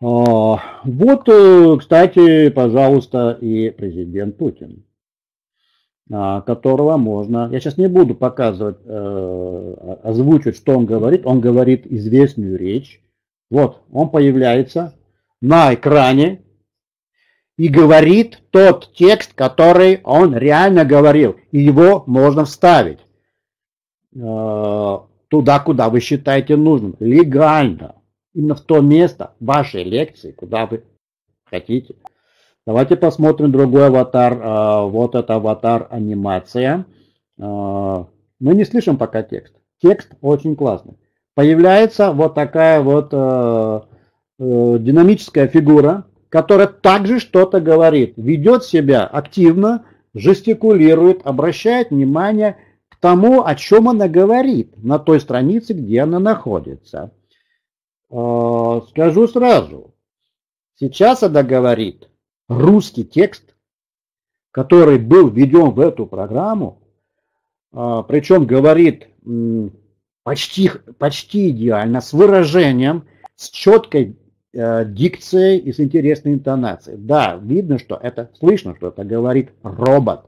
А, вот, э, кстати, пожалуйста, и президент Путин, а, которого можно... Я сейчас не буду показывать, э, озвучивать, что он говорит. Он говорит известную речь. Вот, он появляется на экране и говорит тот текст, который он реально говорил, и его можно вставить э, туда, куда вы считаете нужным, легально, именно в то место вашей лекции, куда вы хотите. Давайте посмотрим другой аватар. Э, вот это аватар анимация. Э, мы не слышим пока текст. Текст очень классный. Появляется вот такая вот динамическая фигура, которая также что-то говорит, ведет себя активно, жестикулирует, обращает внимание к тому, о чем она говорит на той странице, где она находится. Э, скажу сразу, сейчас она говорит русский текст, который был введен в эту программу, э, причем говорит почти, почти идеально, с выражением, с четкой э, дикцией и с интересной интонацией. Да, видно, что это, слышно, что это говорит робот,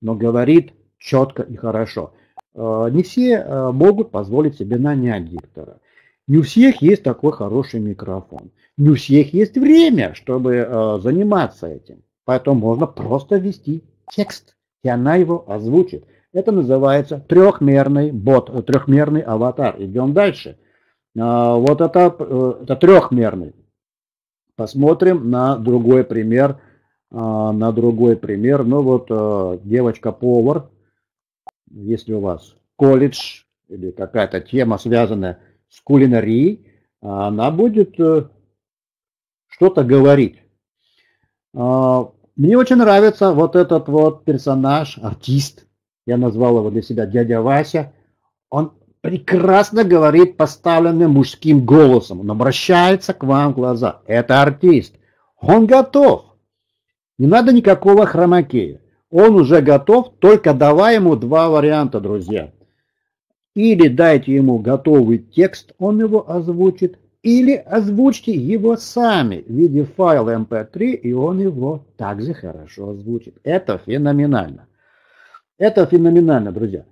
но говорит четко и хорошо. Э, не все э, могут позволить себе нанять диктора. Не у всех есть такой хороший микрофон. Не у всех есть время, чтобы э, заниматься этим. Поэтому можно просто ввести текст, и она его озвучит. Это называется трехмерный бот, трехмерный аватар. Идем дальше. А, вот это, э, это трехмерный. Посмотрим на другой пример. А, на другой пример. Ну вот э, девочка-повар, если у вас колледж или какая-то тема, связанная с кулинарией, она будет э, что-то говорить. А, мне очень нравится вот этот вот персонаж, артист, я назвал его для себя дядя Вася. Он прекрасно говорит поставленным мужским голосом. Он обращается к вам в глаза. Это артист. Он готов. Не надо никакого хромакея. Он уже готов, только давай ему два варианта, друзья. Или дайте ему готовый текст, он его озвучит, или озвучьте его сами в виде файла MP3, эм и он его также хорошо озвучит. Это феноменально. Это феноменально, друзья.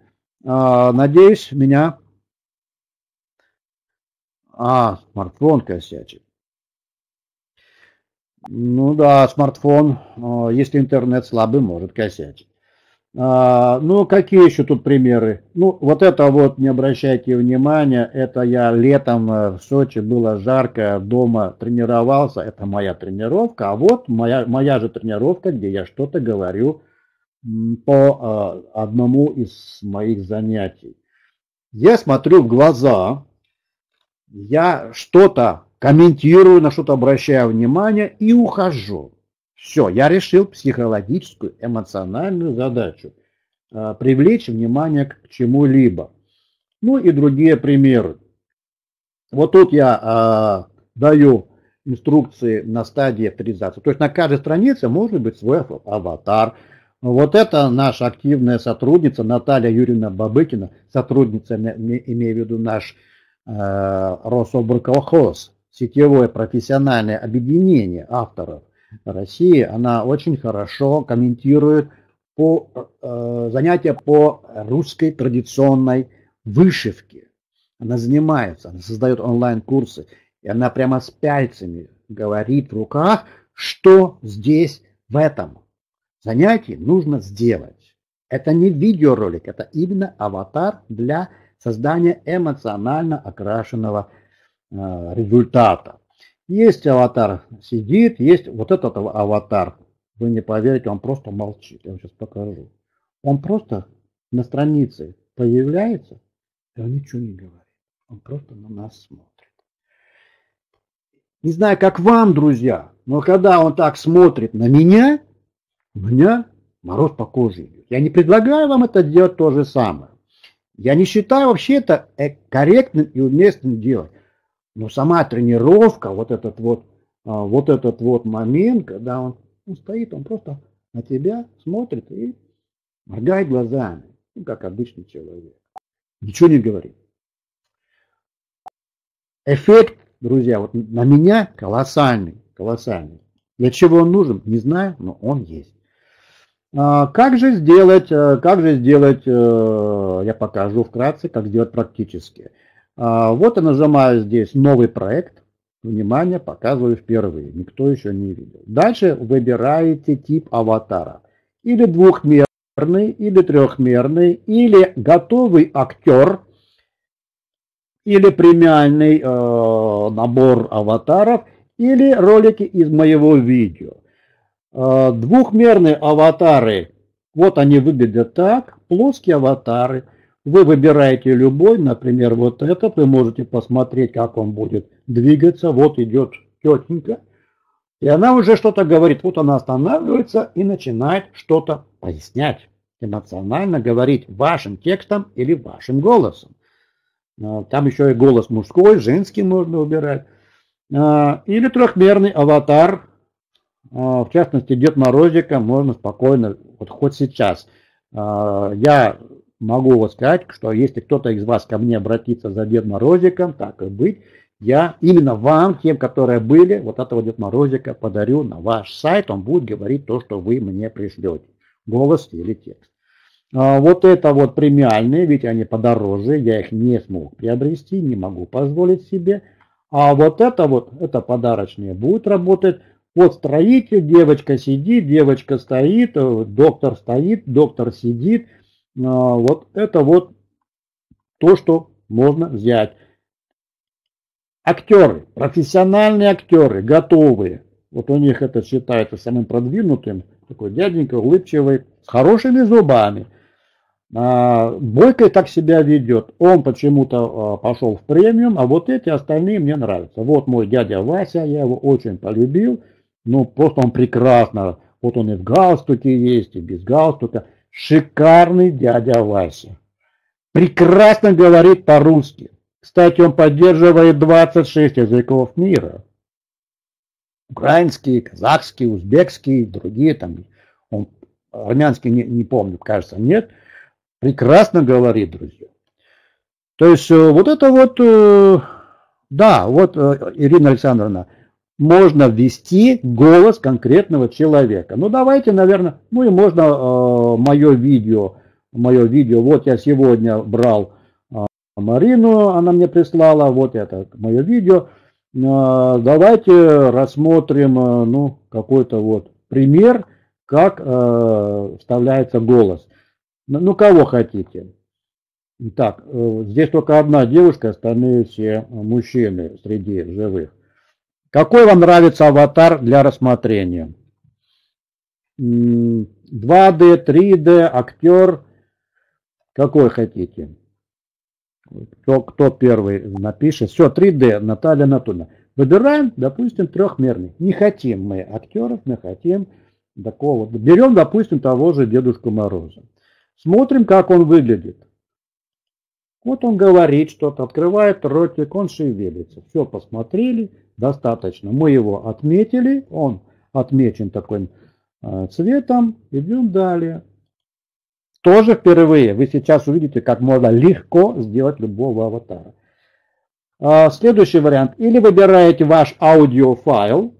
А, надеюсь, меня... А, смартфон косячит. Ну да, смартфон, а, если интернет слабый, может косячить. А, ну, какие еще тут примеры? Ну, вот это вот, не обращайте внимания, это я летом э, в Сочи, было жарко, дома тренировался, это моя тренировка, а вот моя, моя же тренировка, где я что-то говорю по э, одному из моих занятий. Я смотрю в глаза, я что-то комментирую, на что-то обращаю внимание и ухожу. Все, я решил психологическую, эмоциональную задачу э, привлечь внимание к чему-либо. Ну и другие примеры. Вот тут я э, даю инструкции на стадии авторизации. То есть на каждой странице может быть свой аватар. Вот это наша активная сотрудница Наталья Юрьевна Бабыкина, сотрудница, имею в виду наш Рособрколхоз, сетевое профессиональное объединение авторов России, она очень хорошо комментирует по, э, занятия по русской традиционной вышивке. Она занимается, она создает онлайн-курсы, и она прямо с пальцами говорит в руках, что здесь в этом занятии нужно сделать. Это не видеоролик, это именно аватар для создания эмоционально окрашенного Э, результата. Есть аватар сидит, есть вот этот аватар. Вы не поверите, он просто молчит. Я вам сейчас покажу. Он просто на странице появляется, и он ничего не говорит. Он просто на нас смотрит. Не знаю, как вам, друзья, но когда он так смотрит на меня, у меня мороз по коже идет. Я не предлагаю вам это делать то же самое. Я не считаю вообще это э, корректным и уместным делать. Но сама тренировка, вот этот вот, а, вот этот вот момент, когда он, он стоит, он просто на тебя смотрит и моргает глазами, ну, как обычный человек. Ничего не говорит. Эффект, друзья, вот на меня колоссальный, колоссальный. Для чего он нужен, не знаю, но он есть. А, как же сделать, э, как же сделать, э, я покажу вкратце, как сделать практически. А, вот я нажимаю здесь новый проект. Внимание, показываю впервые. Никто еще не видел. Дальше выбираете тип аватара. Или двухмерный, или трехмерный, или готовый актер, или премиальный э, набор аватаров, или ролики из моего видео. Э, двухмерные аватары, вот они выглядят так, плоские аватары – вы выбираете любой, например, вот этот, вы можете посмотреть, как он будет двигаться. Вот идет тетенька, и она уже что-то говорит. Вот она останавливается и начинает что-то пояснять, эмоционально говорить вашим текстом или вашим голосом. А, там еще и голос мужской, женский можно убирать. А, или трехмерный аватар, в частности, Дед Морозика, можно спокойно, вот хоть сейчас. Я могу вот сказать, что если кто-то из вас ко мне обратится за Дед Морозиком, так и быть, я именно вам, тем, которые были, вот этого Дед Морозика подарю на ваш сайт, он будет говорить то, что вы мне пришлете, голос или текст. А вот это вот премиальные, ведь они подороже, я их не смог приобрести, не могу позволить себе. А вот это вот, это подарочные будет работать. Вот строитель, девочка сидит, девочка стоит, э, доктор стоит, доктор сидит – а, вот это вот то, что можно взять. Актеры, профессиональные актеры, готовые. Вот у них это считается самым продвинутым. Такой дяденька, улыбчивый, с хорошими зубами. А, Бойко так себя ведет. Он почему-то а, пошел в премиум, а вот эти остальные мне нравятся. Вот мой дядя Вася, я его очень полюбил. Ну, просто он прекрасно. Вот он и в галстуке есть, и без галстука. Шикарный дядя Вася. Прекрасно говорит по-русски. Кстати, он поддерживает 26 языков мира. Украинский, казахский, узбекский, другие там. Он армянский не, не помню, кажется, нет прекрасно говорит, друзья. То есть э, вот это вот, э, да, вот, э, Ирина Александровна, можно ввести голос конкретного человека. Ну давайте, наверное, ну и можно э, мое видео, мое видео, вот я сегодня брал э, Марину, она мне прислала, вот это мое видео. Э, давайте рассмотрим, э, ну, какой-то вот пример, как э, вставляется голос. Ну, ну, кого хотите. Так, э, здесь только одна девушка, остальные все мужчины среди живых. Какой вам нравится аватар для рассмотрения? 2D, 3D, актер. Какой хотите? Кто, кто первый напишет? Все, 3D, Наталья Анатольевна. Выбираем, допустим, трехмерный. Не хотим мы актеров, мы хотим такого. Берем, допустим, того же Дедушку Мороза. Смотрим, как он выглядит. Вот он говорит что-то, открывает ротик, он шевелится. Все, посмотрели, достаточно. Мы его отметили, он отмечен таким э, цветом. Идем далее. Тоже впервые вы сейчас увидите, как можно легко сделать любого аватара. А, следующий вариант. Или выбираете ваш аудиофайл,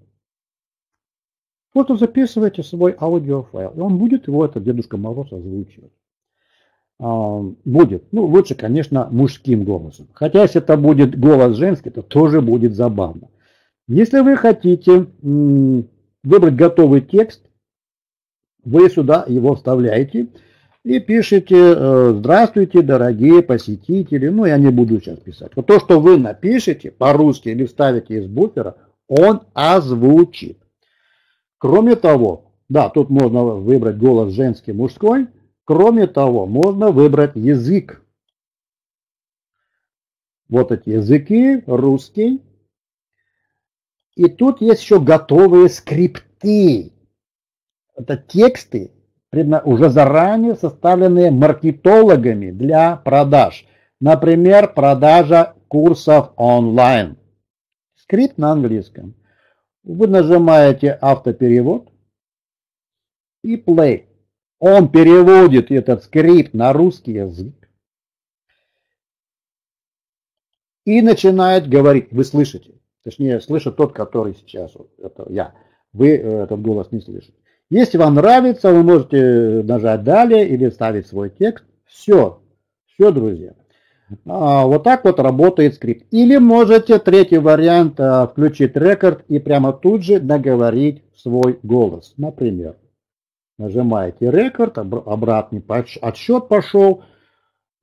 просто записываете свой аудиофайл, и он будет его, это Дедушка Мороз, озвучивать. А, будет. Ну, лучше, конечно, мужским голосом. Хотя, если это будет голос женский, то тоже будет забавно. Если вы хотите выбрать готовый текст, вы сюда его вставляете и пишите э, «Здравствуйте, дорогие посетители». Ну, я не буду сейчас писать. Вот то, что вы напишете по-русски или вставите из буфера, он озвучит. Кроме того, да, тут можно выбрать голос женский, мужской – Кроме того, можно выбрать язык. Вот эти языки, русский. И тут есть еще готовые скрипты. Это тексты, уже заранее составленные маркетологами для продаж. Например, продажа курсов онлайн. Скрипт на английском. Вы нажимаете автоперевод и play. Он переводит этот скрипт на русский язык и начинает говорить. Вы слышите? Точнее, слышит тот, который сейчас, это я. Вы э, этот голос не слышите. Если вам нравится, вы можете нажать далее или ставить свой текст. Все. Все, друзья. А, вот так вот работает скрипт. Или можете, третий вариант, а, включить рекорд и прямо тут же наговорить свой голос. Например. Нажимаете рекорд, обратный отсчет пошел.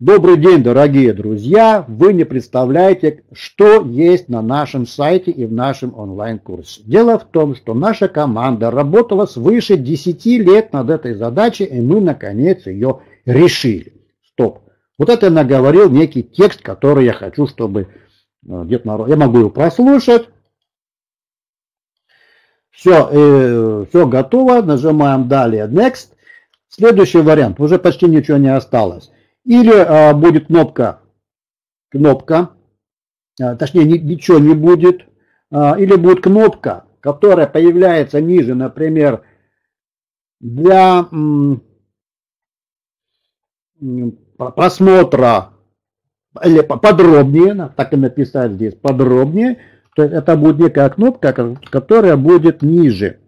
Добрый день, дорогие друзья! Вы не представляете, что есть на нашем сайте и в нашем онлайн-курсе. Дело в том, что наша команда работала свыше 10 лет над этой задачей, и мы наконец ее решили. Стоп. Вот это я наговорил некий текст, который я хочу, чтобы э, Дед Мороз... Я могу его прослушать, все, э, все готово, нажимаем далее Next. Следующий вариант, уже почти ничего не осталось. Или э, будет кнопка, кнопка, э, точнее ни, ничего не будет, э, или будет кнопка, которая появляется ниже, например, для просмотра или подробнее, так и написать здесь, подробнее, то есть это будет некая кнопка, которая будет ниже.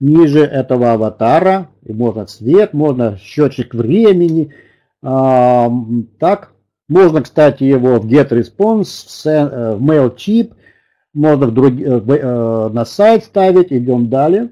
Ниже этого аватара. И можно цвет, можно счетчик времени. А, так. Можно, кстати, его в GetResponse, э, в MailChimp. Можно в друг... Э, э, на сайт ставить. Идем далее.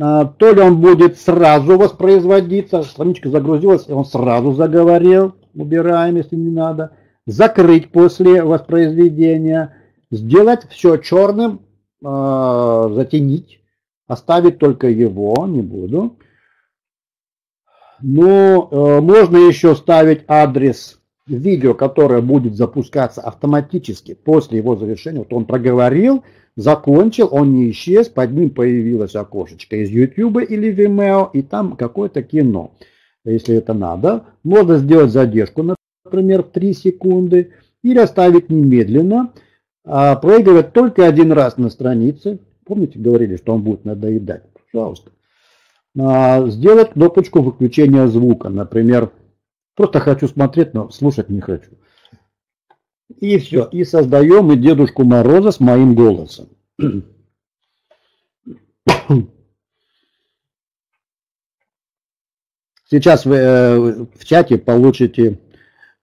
А, то ли он будет сразу воспроизводиться. Страничка загрузилась, и он сразу заговорил. Убираем, если не надо закрыть после воспроизведения, сделать все черным, э, затенить, оставить только его, не буду. Но э, можно еще ставить адрес видео, которое будет запускаться автоматически после его завершения. Вот он проговорил, закончил, он не исчез, под ним появилось окошечко из YouTube или Vimeo, и там какое-то кино, если это надо. Можно сделать задержку, например, в 3 секунды, или оставить немедленно, а проигрывать только один раз на странице. Помните, говорили, что он будет надоедать? Пожалуйста. А, сделать кнопочку выключения звука, например, просто хочу смотреть, но слушать не хочу. И все, и создаем мы Дедушку Мороза с моим голосом. [clears throat] Сейчас вы э, в чате получите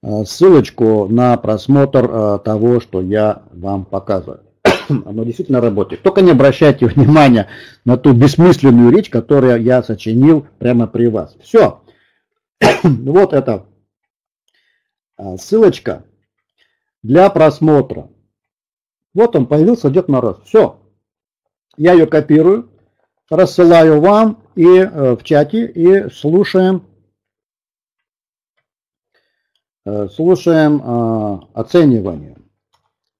э, ссылочку на просмотр э, того, что я вам показываю. [coughs] Оно действительно работает. Только не обращайте внимания на ту бессмысленную речь, которую я сочинил прямо при вас. Все. [coughs] Вот это ссылочка для просмотра. Вот он появился Дед Мороз. Все. Я ее копирую, рассылаю вам и э, в чате и слушаем, э, слушаем э, оценивание.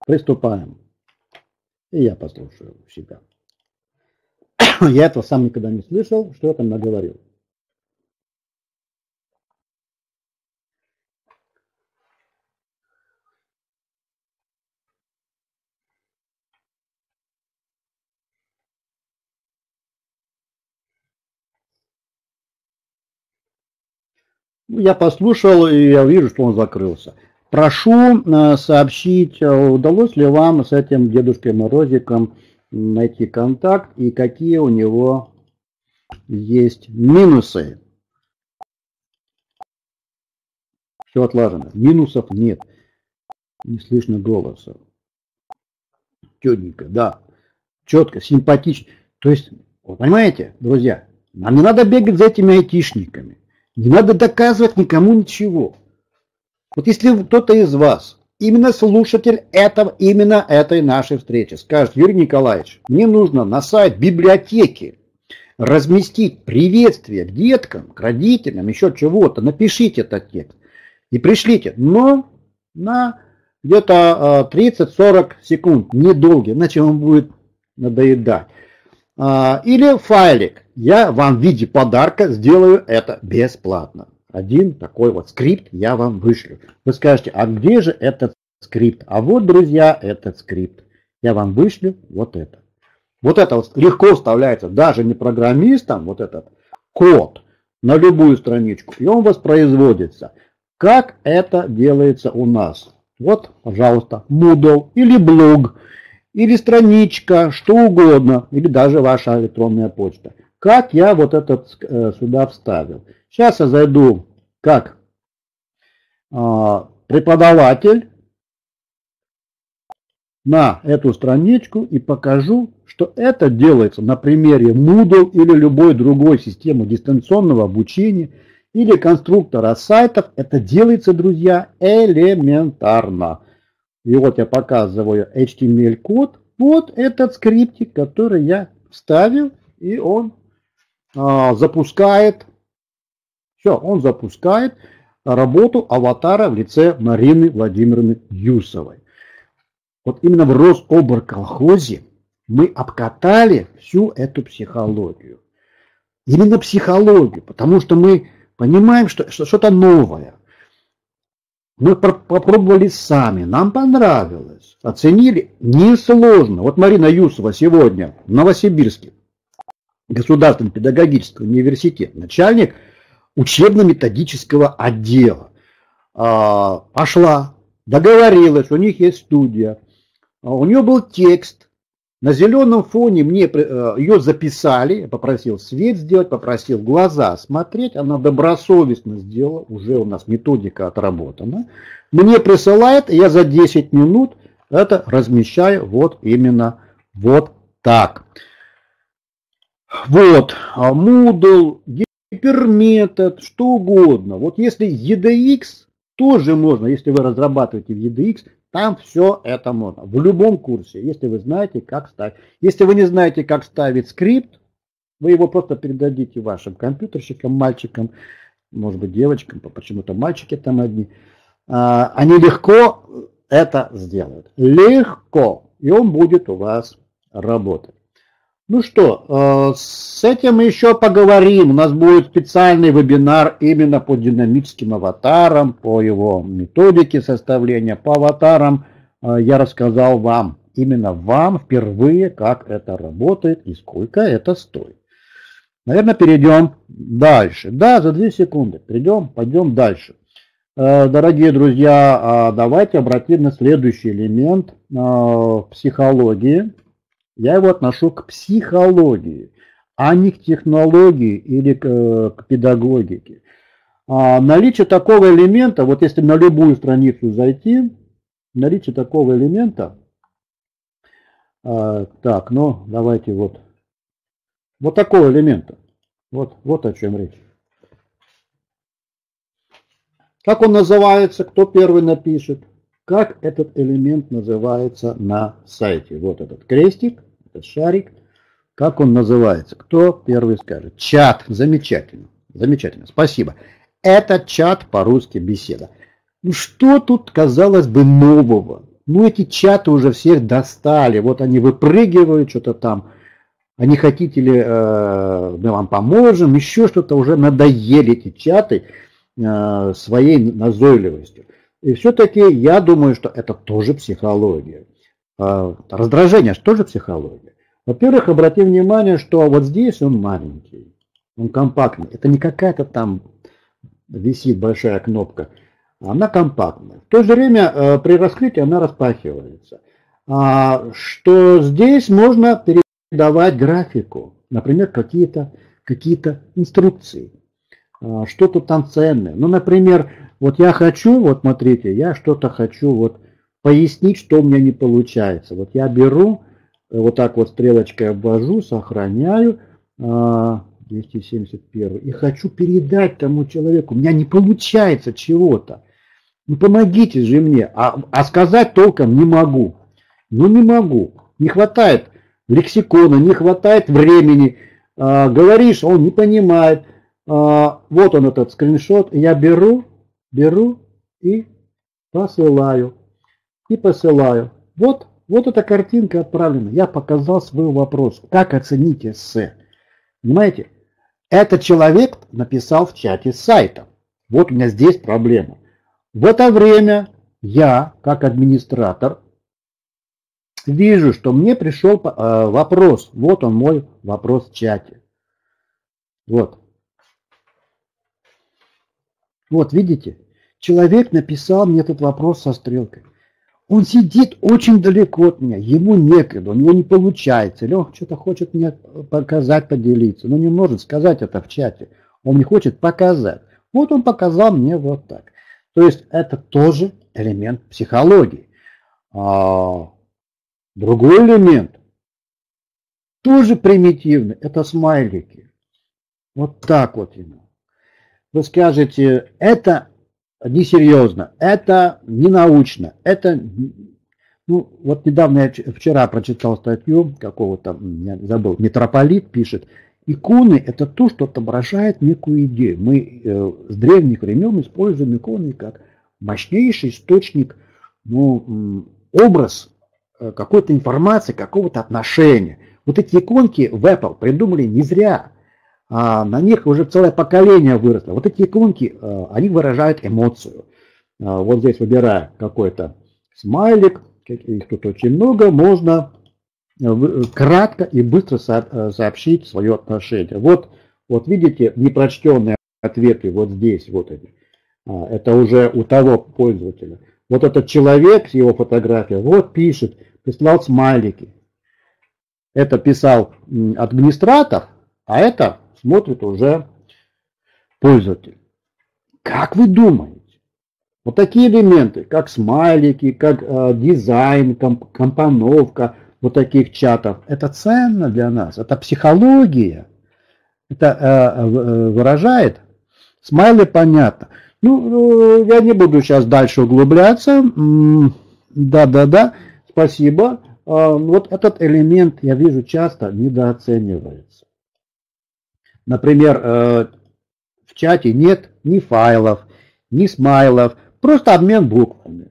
Приступаем. И я послушаю себя. [coughs] я этого сам никогда не слышал, что я там наговорил. Я послушал, и я вижу, что он закрылся. Прошу э, сообщить, э, удалось ли вам с этим Дедушкой Морозиком найти контакт и какие у него есть минусы. Все отлажено. Минусов нет. Не слышно голоса. Четенько, да. Четко, симпатично. То есть, вы понимаете, друзья, нам не надо бегать за этими айтишниками. Не надо доказывать никому ничего. Вот если кто-то из вас, именно слушатель этого, именно этой нашей встречи, скажет, Юрий Николаевич, мне нужно на сайт библиотеки разместить приветствие к деткам, к родителям, еще чего-то, напишите этот текст и пришлите, но на где-то 30-40 а, секунд, недолгий, иначе он будет надоедать. А, или файлик. Я вам в виде подарка сделаю это бесплатно. Один такой вот скрипт я вам вышлю. Вы скажете, а где же этот скрипт? А вот, друзья, этот скрипт. Я вам вышлю вот это. Вот это вот легко вставляется даже не программистам, вот этот код на любую страничку, и он воспроизводится. Как это делается у нас? Вот, пожалуйста, Moodle или блог или страничка, что угодно, или даже ваша электронная почта. Как я вот этот э, сюда вставил? Сейчас я зайду как э, преподаватель на эту страничку и покажу, что это делается на примере Moodle или любой другой системы дистанционного обучения или конструктора сайтов. Это делается, друзья, элементарно. И вот я показываю HTML-код. Вот этот скриптик, который я вставил, и он а, запускает, все, он запускает работу аватара в лице Марины Владимировны Юсовой. Вот именно в Рособорколхозе мы обкатали всю эту психологию. Именно психологию, потому что мы понимаем, что что-то новое. Мы попробовали сами, нам понравилось, оценили, несложно. Вот Марина Юсова сегодня в Новосибирске, Государственный педагогический университет, начальник учебно-методического отдела, а, пошла, договорилась, у них есть студия, а у нее был текст, на зеленом фоне мне э, ее записали, попросил свет сделать, попросил глаза смотреть, она добросовестно сделала, уже у нас методика отработана. Мне присылает, я за 10 минут это размещаю вот именно вот так. Вот, а Moodle, гиперметод, что угодно. Вот если EDX, тоже можно, если вы разрабатываете в EDX, там все это можно. В любом курсе, если вы знаете, как ставить. Если вы не знаете, как ставить скрипт, вы его просто передадите вашим компьютерщикам, мальчикам, может быть, девочкам, почему-то мальчики там одни, а, они легко это сделают. Легко. И он будет у вас работать. Ну что, э, с этим мы еще поговорим. У нас будет специальный вебинар именно по динамическим аватарам, по его методике составления, по аватарам. Э, я рассказал вам, именно вам впервые, как это работает и сколько это стоит. Наверное, перейдем дальше. Да, за 2 секунды. Перейдем, пойдем дальше. Э, дорогие друзья, а давайте обратим на следующий элемент психологии я его отношу к психологии, а не к технологии или к, к педагогике. А наличие такого элемента, вот если на любую страницу зайти, наличие такого элемента, а, так, ну давайте вот, вот такого элемента, вот, вот о чем речь. Как он называется, кто первый напишет, как этот элемент называется на сайте. Вот этот крестик, этот шарик. Как он называется? Кто первый скажет? Чат. Замечательно. Замечательно. Спасибо. Это чат по-русски беседа. Ну что тут, казалось бы, нового? Ну эти чаты уже всех достали. Вот они выпрыгивают, что-то там. А не хотите ли э, мы вам поможем? Еще что-то уже надоели эти чаты э, своей назойливостью. И все-таки я думаю, что это тоже психология. А, раздражение что же психология. Во-первых, обрати внимание, что вот здесь он маленький, он компактный. Это не какая-то там висит большая кнопка, она компактная. В то же время э, при раскрытии она распахивается. А, что здесь можно передавать графику, например, какие-то какие инструкции, а, что-то там ценное. Ну, например, вот я хочу, вот смотрите, я что-то хочу вот пояснить, что у меня не получается. Вот я беру, э, вот так вот стрелочкой обвожу, сохраняю, 271, а, и хочу передать тому человеку, у меня не получается чего-то. Ну помогите же мне, а, а сказать толком не могу. Ну не могу, не хватает лексикона, не хватает времени. А, говоришь, он не понимает. А, вот он этот скриншот, я беру, беру и посылаю и посылаю. Вот, вот эта картинка отправлена. Я показал свой вопрос. Как оценить эссе? Понимаете? Этот человек написал в чате сайта. Вот у меня здесь проблема. В это время я, как администратор, вижу, что мне пришел э, вопрос. Вот он мой вопрос в чате. Вот. Вот, видите? Человек написал мне этот вопрос со стрелкой. Он сидит очень далеко от меня, ему некогда, у него не получается, или он что-то хочет мне показать, поделиться, но не может сказать это в чате. Он не хочет показать. Вот он показал мне вот так. То есть это тоже элемент психологии. А другой элемент, тоже примитивный, это смайлики. Вот так вот ему. Вы скажете, это несерьезно, это не научно, это, ну, вот недавно я вчера прочитал статью какого-то, я забыл, митрополит пишет, иконы это то, что отображает некую идею. Мы э, с древних времен используем иконы как мощнейший источник, ну, образ э, какой-то информации, какого-то отношения. Вот эти иконки в Apple придумали не зря а на них уже целое поколение выросло. Вот эти иконки, э, они выражают эмоцию. А, вот здесь выбирая какой-то смайлик, их тут очень много, можно э, э, кратко и быстро сообщить свое отношение. Вот, вот видите, непрочтенные ответы вот здесь, вот они. А, это уже у того пользователя. Вот этот человек с его фотографией, вот пишет, прислал смайлики. Это писал администратор, а это смотрит уже пользователь. Как вы думаете? Вот такие элементы, как смайлики, как э, дизайн, комп компоновка вот таких чатов, это ценно для нас, это психология. Это э, э выражает. Смайлы понятно. Ну, э, я не буду сейчас дальше углубляться. Да-да-да, спасибо. А, вот этот элемент, я вижу, часто недооценивается. Например, э, в чате нет ни файлов, ни смайлов, просто обмен буквами.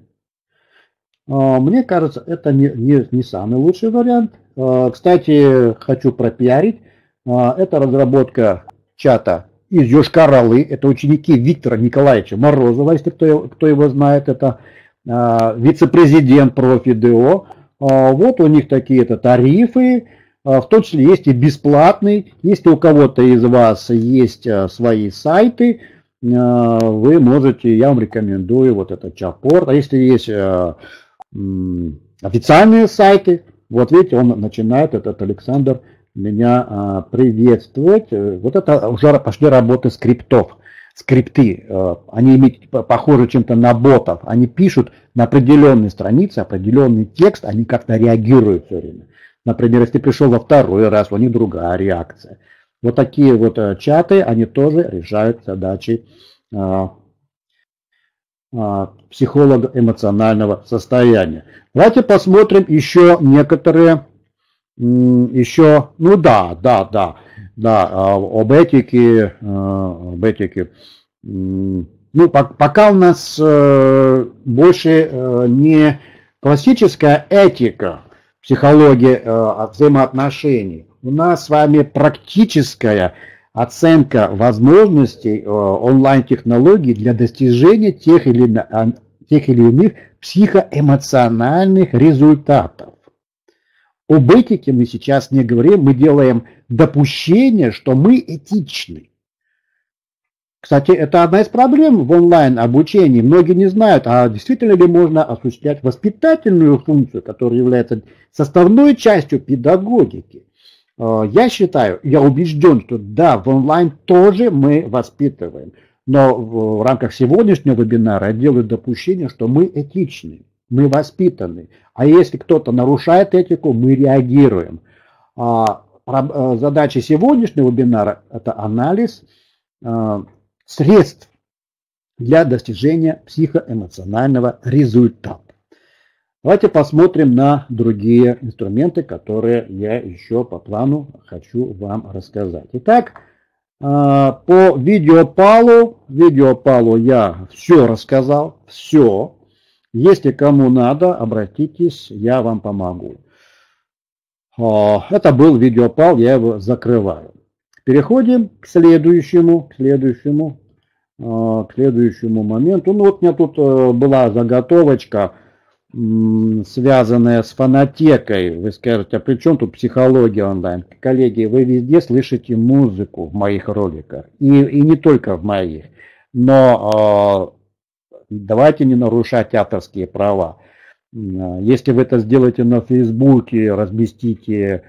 А, мне кажется, это не, не, не самый лучший вариант. А, кстати, хочу пропиарить. Это разработка чата из Йошкар-Олы. Это ученики Виктора Николаевича Морозова, если кто, кто его знает. Это вице-президент Профидео. Вот у них такие-то тарифы. В том числе есть и бесплатный. Если у кого-то из вас есть свои сайты, вы можете, я вам рекомендую вот этот чат-порт. А если есть официальные сайты. Вот видите, он начинает, этот Александр, меня а, приветствовать. Э, вот это уже пошли работы скриптов. Скрипты, э, они похожи чем-то на ботов. Они пишут на определенной странице определенный текст, они как-то реагируют все время. Например, если пришел во второй раз, у них другая реакция. Вот такие вот э, чаты, они тоже решают задачи а, а, психолога эмоционального состояния. Давайте посмотрим еще некоторые, еще, ну да, да, да, да, а, об этике, об этике. Ну, пока у нас э, больше э, не классическая этика, психология э, взаимоотношений, у нас с вами практическая оценка возможностей э, онлайн-технологий для достижения тех или, тех или иных психоэмоциональных результатов. Об этике мы сейчас не говорим, мы делаем допущение, что мы этичны. Кстати, это одна из проблем в онлайн-обучении. Многие не знают, а действительно ли можно осуществлять воспитательную функцию, которая является составной частью педагогики. Э, я считаю, я убежден, что да, в онлайн тоже мы воспитываем. Но в рамках сегодняшнего вебинара я делаю допущение, что мы этичны, мы воспитаны. А если кто-то нарушает этику, мы реагируем. А, э, задача сегодняшнего вебинара – это анализ э, средств для достижения психоэмоционального результата. Давайте посмотрим на другие инструменты, которые я еще по плану хочу вам рассказать. Итак, а, по видеопалу, видеопалу я все рассказал, все. Если кому надо, обратитесь, я вам помогу. А, это был видеопал, я его закрываю. Переходим к следующему, к следующему, а, к следующему моменту. Ну вот у меня тут э, была заготовочка – связанная с фонотекой. Вы скажете, а при чем тут психология онлайн? Коллеги, вы везде слышите музыку в моих роликах. И, и не только в моих. Но э, давайте не нарушать авторские права. Если вы это сделаете на Фейсбуке, разместите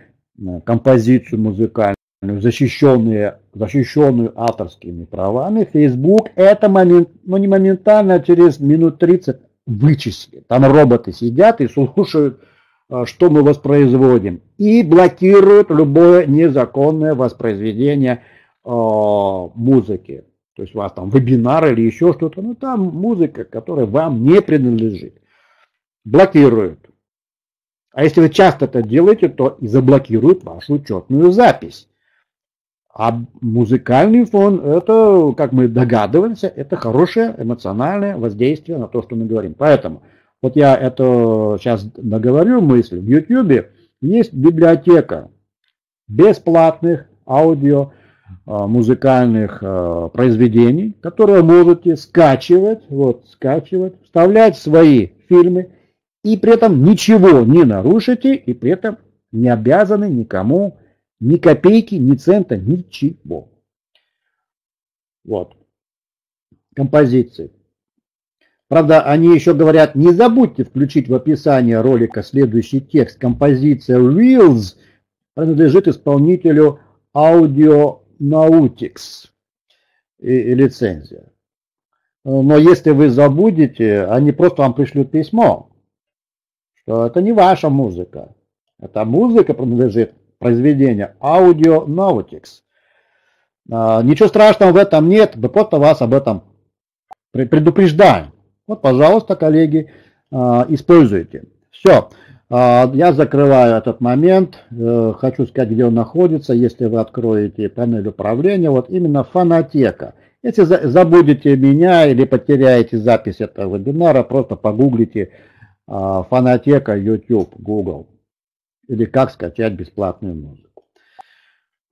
композицию музыкальную, защищенные, защищенную авторскими правами, Facebook это момент, ну не моментально, а через минут 30 вычислит. Там роботы сидят и слушают, а, что мы воспроизводим. И блокируют любое незаконное воспроизведение э, музыки. То есть у вас там вебинар или еще что-то, ну там музыка, которая вам не принадлежит. Блокируют. А если вы часто это делаете, то и заблокируют вашу учетную запись. А музыкальный фон, это, как мы догадываемся, это хорошее эмоциональное воздействие на то, что мы говорим. Поэтому, вот я это сейчас договорю мысль. В YouTube есть библиотека бесплатных аудио а, музыкальных а, произведений, которые можете скачивать, вот, скачивать, вставлять свои фильмы, и при этом ничего не нарушите, и при этом не обязаны никому ни копейки, ни цента, ничего. Вот. Композиции. Правда, они еще говорят, не забудьте включить в описание ролика следующий текст. Композиция Reels принадлежит исполнителю Audio Nautics и, и лицензия. Но если вы забудете, они просто вам пришлют письмо, что это не ваша музыка. Эта музыка принадлежит произведения Audio Nautics. А, ничего страшного в этом нет, мы просто вас об этом предупреждаем. Вот, пожалуйста, коллеги, а, используйте. Все, а, я закрываю этот момент. Э, хочу сказать, где он находится. Если вы откроете панель управления, вот именно фонотека. Если забудете меня или потеряете запись этого вебинара, просто погуглите а, фонотека YouTube, Google. Или как скачать бесплатную музыку.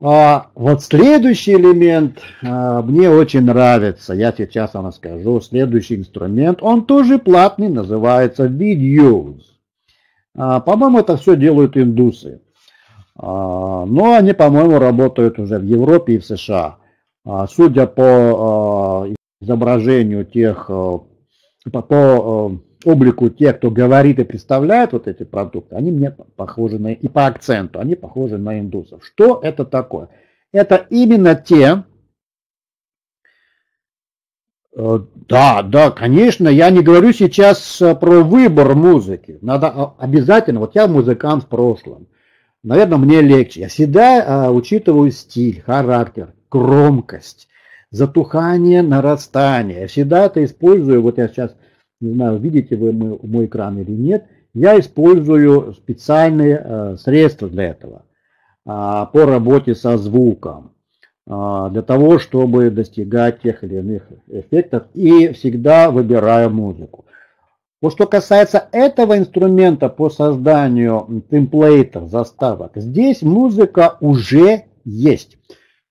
А вот следующий элемент а, мне очень нравится. Я сейчас вам расскажу. Следующий инструмент, он тоже платный, называется Videos. А, по-моему, это все делают индусы. А, но они, по-моему, работают уже в Европе и в США. А, судя по изображению тех, по, по облику тех, кто говорит и представляет вот эти продукты, они мне похожи на, и по акценту, они похожи на индусов. Что это такое? Это именно те, Э, да, да, конечно, я не говорю сейчас э, про выбор музыки. Надо а, обязательно, вот я музыкант в прошлом, наверное, мне легче. Я всегда а, учитываю стиль, характер, громкость, затухание, нарастание. Я всегда это использую, вот я сейчас, не знаю, видите вы мой, мой экран или нет, я использую специальные а, средства для этого а, по работе со звуком. А, для того, чтобы достигать тех или иных эффектов и всегда выбираю музыку. Вот что касается этого инструмента по созданию темплейтов, заставок, здесь музыка уже есть.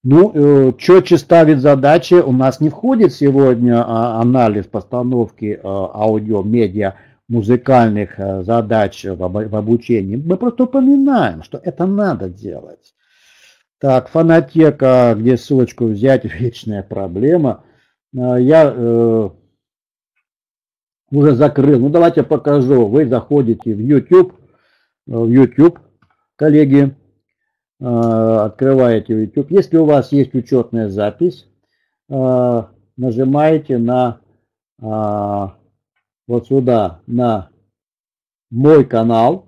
Ну, э, четче ставить задачи у нас не входит сегодня а, анализ постановки э, аудио, медиа, музыкальных э, задач в обучении. Мы просто упоминаем, что это надо делать. Так, фанатека, где ссылочку взять, [laughs] вечная проблема. Я уже закрыл. Ну, давайте покажу. Вы заходите в YouTube, в YouTube, коллеги, открываете YouTube. Если у вас есть учетная запись, э, нажимаете на э, вот сюда, на мой канал,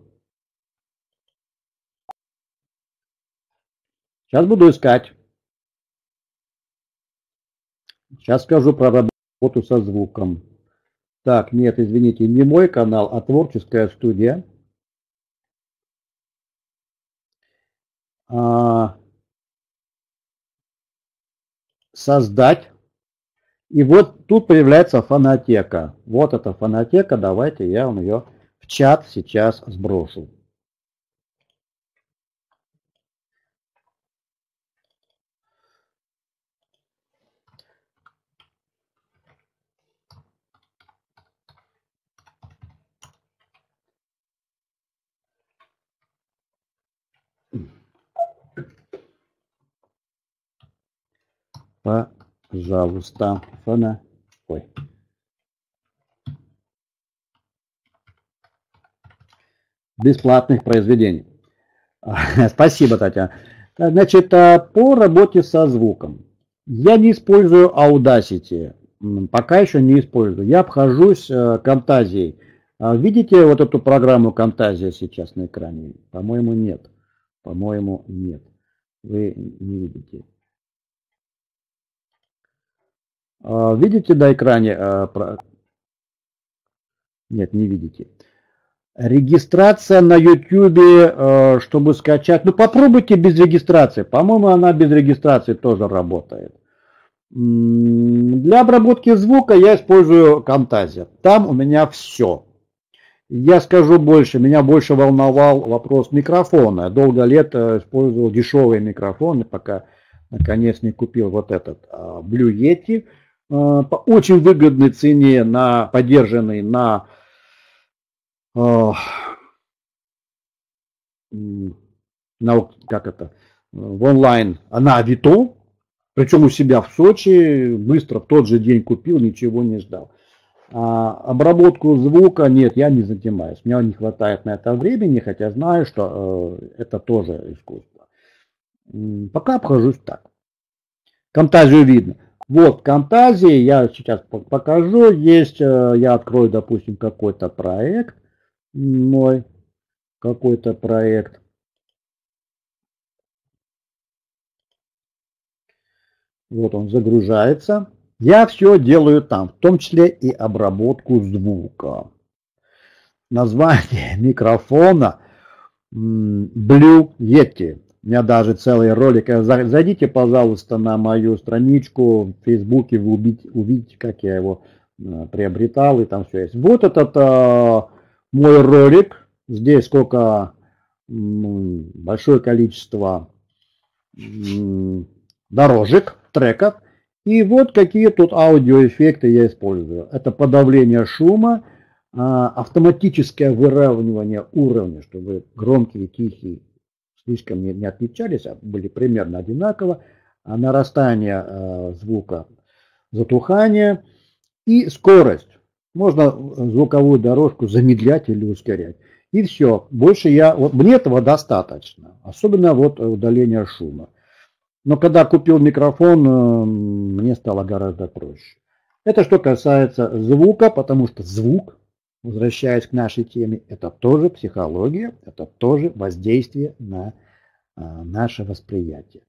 Сейчас буду искать. Сейчас скажу про работу со звуком. Так, нет, извините, не мой канал, а творческая студия. А, создать. И вот тут появляется фонотека. Вот эта фонотека, давайте я вам ее в чат сейчас сброшу. Пожалуйста. Фона. Ой. Бесплатных произведений. [laughs] Спасибо, Татьяна. Значит, а, по работе со звуком. Я не использую Audacity. Пока еще не использую. Я обхожусь Camtasia. А, видите вот эту программу Camtasia сейчас на экране? По-моему, нет. По-моему, нет. Вы не видите. А, видите на экране? А, Нет, не видите. Регистрация на YouTube, а, чтобы скачать. Ну попробуйте без регистрации. По-моему, она без регистрации тоже работает. Для обработки звука я использую Camtasia. Там у меня все. Я скажу больше, меня больше волновал вопрос микрофона. Долго лет э, использовал дешевые микрофоны, пока наконец не купил вот этот Blue Yeti. Э, по очень выгодной цене на поддержанный на э, на как это в онлайн на Авито, причем у себя в Сочи, быстро в тот же день купил, ничего не ждал. А обработку звука нет, я не занимаюсь. Мне не хватает на это времени, хотя знаю, что э, это тоже искусство. Пока обхожусь так. Контазию видно. Вот, Camtasia, я сейчас покажу, есть, э, я открою, допустим, какой-то проект, мой, какой-то проект. Вот он загружается. Я все делаю там, в том числе и обработку звука. Название [laughs] микрофона Blue Yeti. У меня даже целый ролик. Зайдите, пожалуйста, на мою страничку в Фейсбуке, вы увидите, как я его э, приобретал, и там все есть. Вот этот э, мой ролик. Здесь сколько большое количество дорожек, треков. И вот какие тут аудиоэффекты я использую. Это подавление шума, а, автоматическое выравнивание уровня, чтобы громкие тихие слишком не, не отличались, а были примерно одинаково, а нарастание э, звука, затухание и скорость. Можно звуковую дорожку замедлять или ускорять. И все. Больше я... Вот, мне этого достаточно. Особенно вот удаление шума. Но когда купил микрофон, э, мне стало гораздо проще. Это что касается звука, потому что звук, возвращаясь к нашей теме, это тоже психология, это тоже воздействие на э, наше восприятие.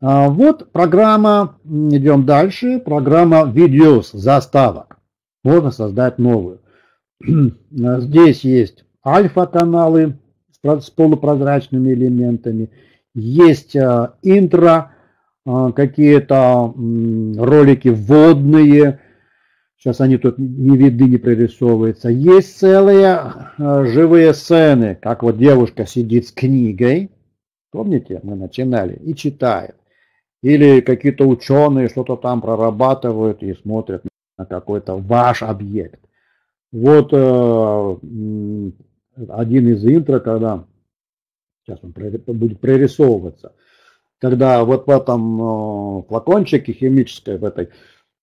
А вот программа, идем дальше, программа видеос, заставок. Можно создать новую. [clears throat] Здесь есть альфа-каналы с полупрозрачными элементами, есть э, интро, какие-то ролики вводные, сейчас они тут не видны, не прорисовываются. Есть целые э, живые сцены, как вот девушка сидит с книгой, помните, мы начинали, и читает. Или какие-то ученые что-то там прорабатывают и смотрят на какой-то ваш объект. Вот один из интро, когда сейчас он будет прорисовываться, когда вот в этом э, флакончике химической, в этой э,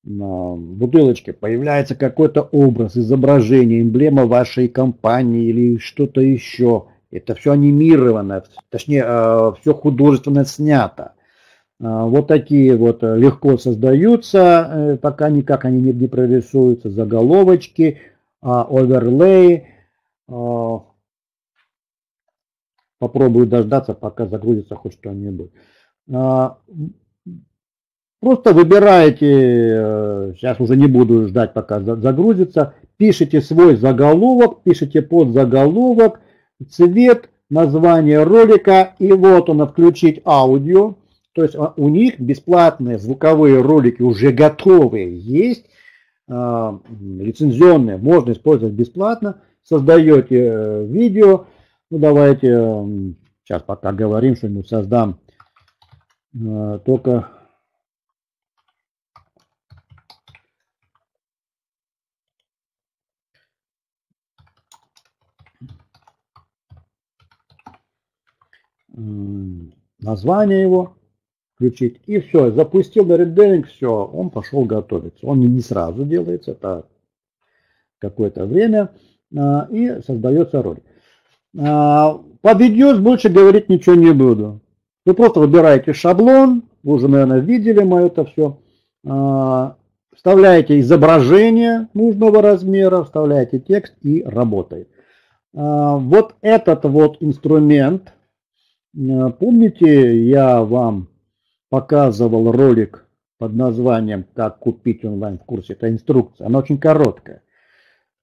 бутылочке появляется какой-то образ, изображение, эмблема вашей компании или что-то еще. Это все анимировано, точнее, э, все художественно снято. Вот такие вот легко создаются, пока никак они не прорисуются, заголовочки, оверлей, попробую дождаться, пока загрузится хоть что-нибудь. Просто выбираете, э, сейчас уже не буду ждать, пока загрузится, пишите свой заголовок, пишите под заголовок, цвет, название ролика, и вот он, включить аудио. То есть а, у них бесплатные звуковые ролики уже готовые есть, а, лицензионные, можно использовать бесплатно. Создаете э, видео, ну, давайте сейчас пока говорим, что-нибудь создам. Э, только название его включить. И все, запустил на рендеринг, все, он пошел готовиться. Он не сразу делается, это какое-то время, э, и создается ролик. А, по видео больше говорить ничего не буду. Вы просто выбираете шаблон, вы уже, наверное, видели мы это все. А, вставляете изображение нужного размера, вставляете текст и работает. А, вот этот вот инструмент, помните, я вам показывал ролик под названием «Как купить онлайн в курсе». Это инструкция, она очень короткая.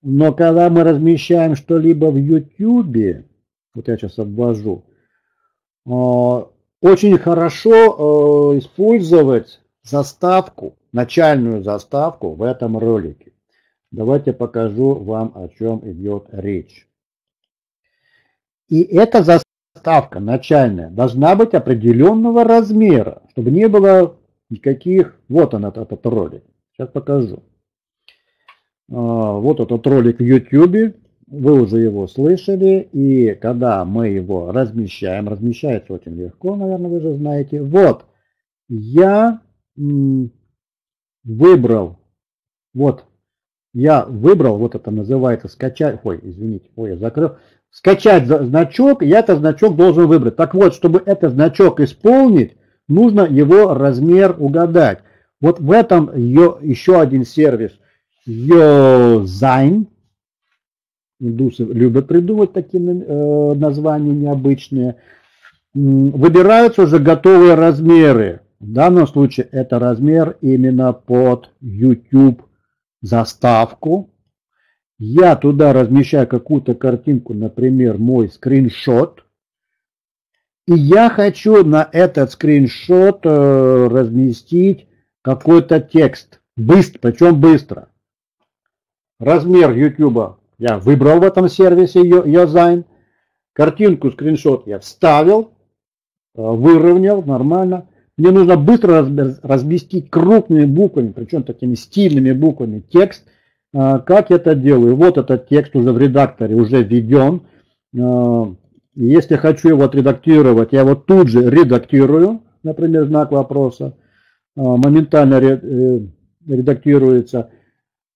Но когда мы размещаем что-либо в YouTube, вот я сейчас обвожу, а, очень хорошо а, использовать заставку, начальную заставку в этом ролике. Давайте покажу вам, о чем идет речь. И эта заставка начальная должна быть определенного размера, чтобы не было никаких... Вот он, этот, этот ролик. Сейчас покажу. А, вот этот ролик в YouTube, вы уже его слышали, и когда мы его размещаем, размещается очень легко, наверное, вы же знаете. Вот, я выбрал, вот, я выбрал, вот это называется скачать, ой, извините, ой, я закрыл, скачать значок, я этот значок должен выбрать. Так вот, чтобы этот значок исполнить, нужно его размер угадать. Вот в этом еще один сервис – Йозайн. Индусы любят придумать такие э, названия необычные. Выбираются уже готовые размеры. В данном случае это размер именно под YouTube заставку. Я туда размещаю какую-то картинку, например, мой скриншот. И я хочу на этот скриншот э, разместить какой-то текст. Быстро, причем быстро. Размер YouTube я выбрал в этом сервисе Yozine. Картинку, скриншот я вставил, э, выровнял нормально. Мне нужно быстро разместить крупными буквами, причем такими стильными буквами, текст. Э, как я это делаю? Вот этот текст уже в редакторе уже введен. Э, если хочу его отредактировать, я его тут же редактирую, например, знак вопроса. Моментально редактируется.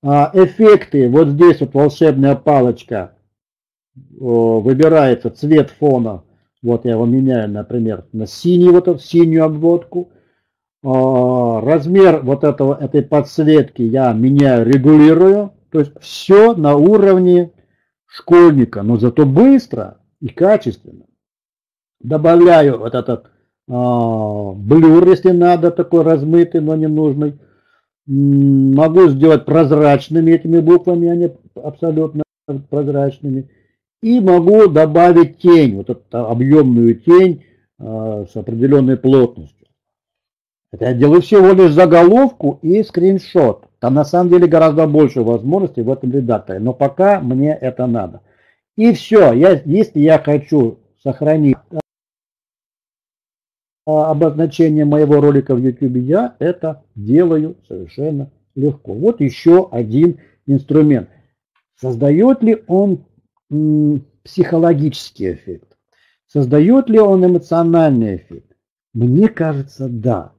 А эффекты, вот здесь вот волшебная палочка, выбирается цвет фона. Вот я его меняю, например, на синий, вот эту синюю обводку. А, размер вот этого, этой подсветки я меняю, регулирую. То есть все на уровне школьника, но зато быстро и качественно. Добавляю вот этот а, блюр, если надо, такой размытый, но не нужный. Могу сделать прозрачными этими буквами, они абсолютно прозрачными. И могу добавить тень, вот эту объемную тень с определенной плотностью. Это я делаю всего лишь заголовку и скриншот. Там на самом деле гораздо больше возможностей в этом редакторе, но пока мне это надо. И все, я, если я хочу сохранить а, обозначение моего ролика в YouTube, я это делаю совершенно легко. Вот еще один инструмент. Создает ли он психологический эффект? Создает ли он эмоциональный эффект? Мне кажется, да.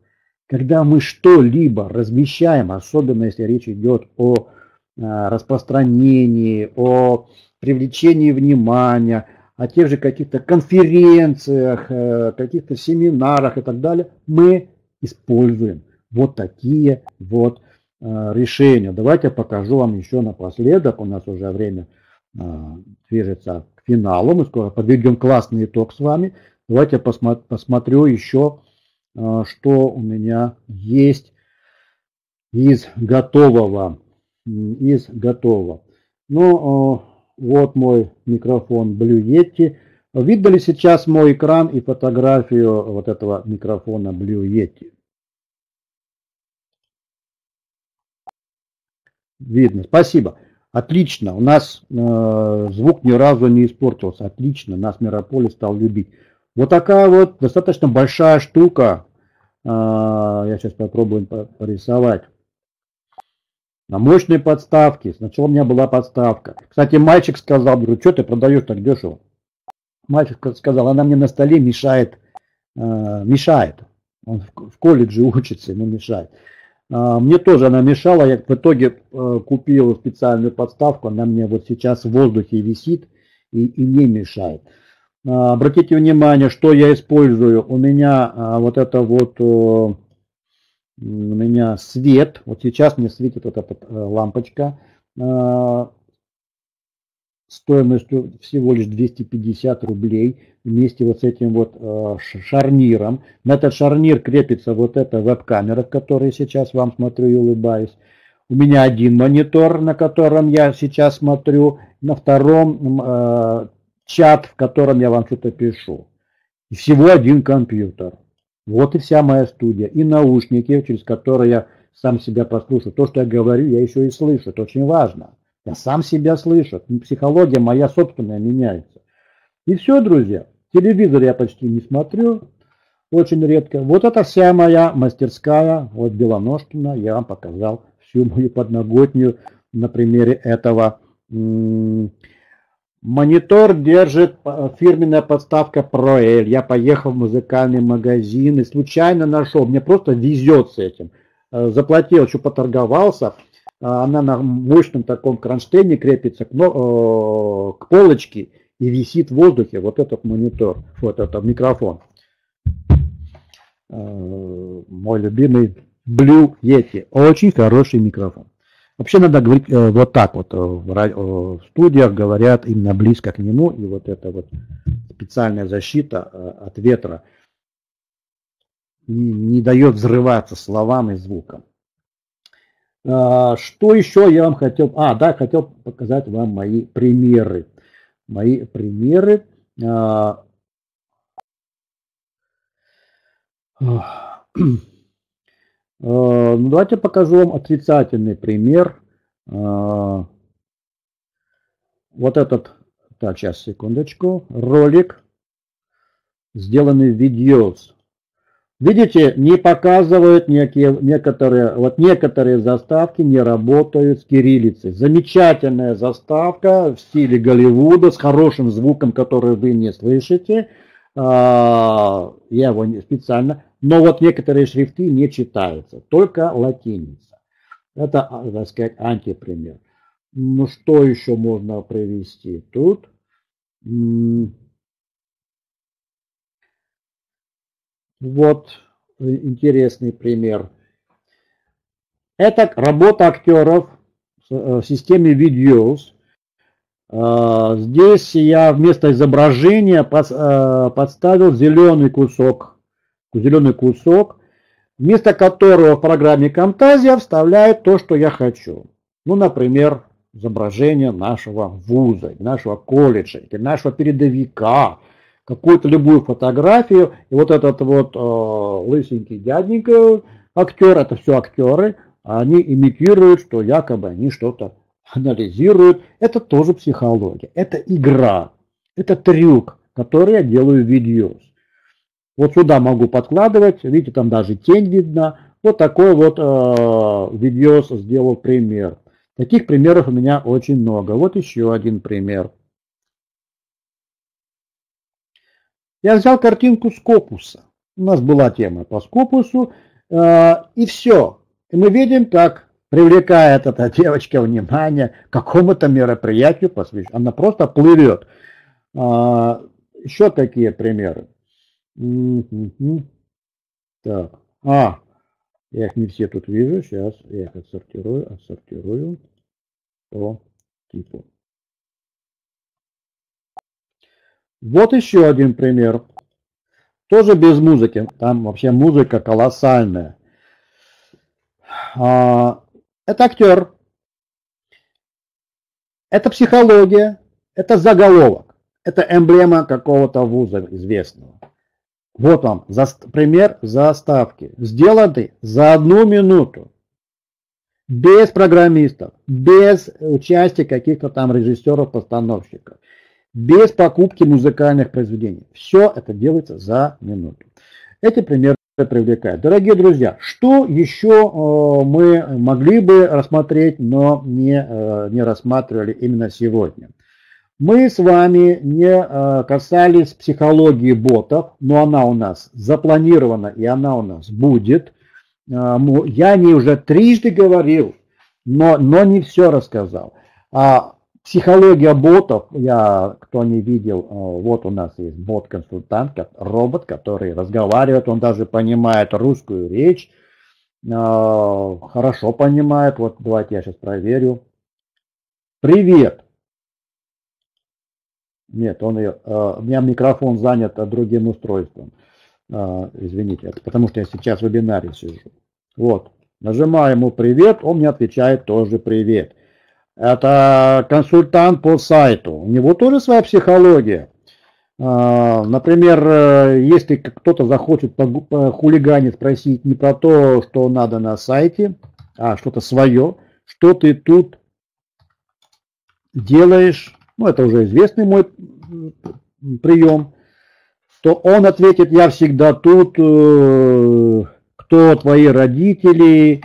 Когда мы что-либо размещаем, особенно если речь идет о а, распространении, о привлечении внимания, о тех же каких-то конференциях, э, каких-то семинарах и так далее, мы используем вот такие вот э, решения. Давайте я покажу вам еще напоследок, у нас уже время движется к финалу. Мы скоро подведем классный итог с вами. Давайте посмотрю, посмотрю еще, что у меня есть из готового. Из готового. Ну, а, вот мой микрофон Blue Yeti. Видно ли сейчас мой экран и фотографию вот этого микрофона Blue Yeti? Видно. Спасибо. Отлично, у нас э, звук ни разу не испортился. Отлично, нас Мирополис стал любить. Вот такая вот достаточно большая штука. Э, я сейчас попробую порисовать. На мощной подставке. Сначала у меня была подставка. Кстати, мальчик сказал, говорю, что ты продаешь так дешево? Мальчик сказал, она мне на столе мешает. Э, мешает. Он в, колледже учится, ему мешает. А, мне тоже она мешала, я в итоге купил специальную подставку, она мне вот сейчас в воздухе висит и, и не мешает. А, обратите внимание, что я использую. У меня а, вот это вот, у меня свет, вот сейчас мне светит вот эта э, лампочка стоимостью всего лишь 250 рублей вместе вот с этим вот э, шарниром. На этот шарнир крепится вот эта веб-камера, в которой сейчас вам смотрю и улыбаюсь. У меня один монитор, на котором я сейчас смотрю, на втором э, чат, в котором я вам что-то пишу. И всего один компьютер. Вот и вся моя студия. И наушники, через которые я сам себя послушаю. То, что я говорю, я еще и слышу. Это очень важно. Я сам себя слышу. Психология моя собственная меняется. И все, друзья. Телевизор я почти не смотрю. Очень редко. Вот это вся моя мастерская. Вот Белоножкина. Я вам показал всю мою подноготнюю на примере этого. Монитор держит фирменная подставка ProL. Я поехал в музыкальный магазин и случайно нашел. Мне просто везет с этим. Э, заплатил, еще поторговался. А, она на мощном таком кронштейне крепится к, э, полочке и висит в воздухе вот этот монитор, вот этот микрофон. Э, мой любимый Blue Yeti. Очень хороший микрофон. Вообще надо говорить э, вот так вот. В студиях говорят именно близко к нему. И вот эта вот специальная защита от ветра не, не дает взрываться словам и звукам. А, что еще я вам хотел... А, да, хотел показать вам мои примеры. Мои примеры. А, [clears throat] Ну, давайте покажу вам отрицательный пример. Вот этот, так, сейчас, секундочку, ролик, сделанный в видеос. Видите, не показывают некие, некоторые, вот некоторые заставки не работают с кириллицей. Замечательная заставка в стиле Голливуда с хорошим звуком, который вы не слышите. А, я его специально, но вот некоторые шрифты не читаются, только латиница. Это, а, так сказать, антипример. Ну что еще можно привести тут? Вот интересный пример. Это работа актеров в системе Videos. А, здесь я вместо изображения э, подставил зеленый кусок, зеленый кусок, вместо которого в программе Camtasia вставляет то, что я хочу. Ну, например, изображение нашего вуза, нашего колледжа, нашего передовика, какую-то любую фотографию, и вот этот вот э, лысенький дяденька, актер, это все актеры, они имитируют, что якобы они что-то анализируют. Это тоже психология, это игра, это трюк, который я делаю в видео. Вот сюда могу подкладывать, видите, там даже тень видна. Вот такой вот э, видео сделал пример. Таких примеров у меня очень много. Вот еще один пример. Я взял картинку Скопуса. У нас была тема по Скопусу. Э, и все. И мы видим, как привлекает эта девочка внимание к какому-то мероприятию посвященному. Она просто плывет. Э, еще такие примеры. Так. А, я их не все тут вижу. Сейчас я их отсортирую, отсортирую по типу. Вот еще один пример. Тоже без музыки. Там вообще музыка колоссальная. А, это актер. Это психология. Это заголовок. Это эмблема какого-то вуза известного. Вот вам за, пример заставки. Сделанный за одну минуту. Без программистов, без участия каких-то там режиссеров-постановщиков без покупки музыкальных произведений. Все это делается за минуту. Эти примеры привлекают. Дорогие друзья, что еще э, мы могли бы рассмотреть, но не, э, не рассматривали именно сегодня? Мы с вами не э, касались психологии ботов, но она у нас запланирована и она у нас будет. Я о уже трижды говорил, но, но не все рассказал. А Психология ботов, я, кто не видел, э, вот у нас есть бот-консультант, робот, который разговаривает, он даже понимает русскую речь, э, хорошо понимает, вот давайте я сейчас проверю. Привет! Нет, он ее, э, у меня микрофон занят другим устройством. Извините, это потому что я сейчас в вебинаре сижу. Вот, нажимаю ему привет, он мне отвечает тоже привет. Это консультант по сайту. У него тоже своя психология. А, например, э, если кто-то захочет по хулигане спросить не про то, что надо на сайте, а что-то свое, что ты тут делаешь, ну это уже известный мой прием, то он ответит, я всегда тут, э, кто твои родители,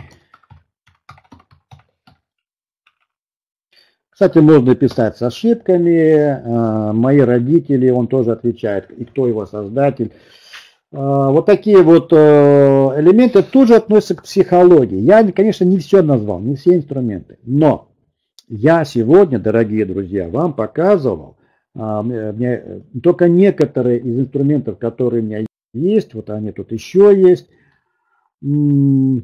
Кстати, можно писать с ошибками. Э, мои родители, он тоже отвечает, и кто его создатель. Э, вот такие вот элементы тоже относятся к психологии. Я, конечно, не все назвал, не все инструменты. Но я сегодня, дорогие друзья, вам показывал только некоторые из инструментов, которые у меня есть. Вот они тут еще есть. Вот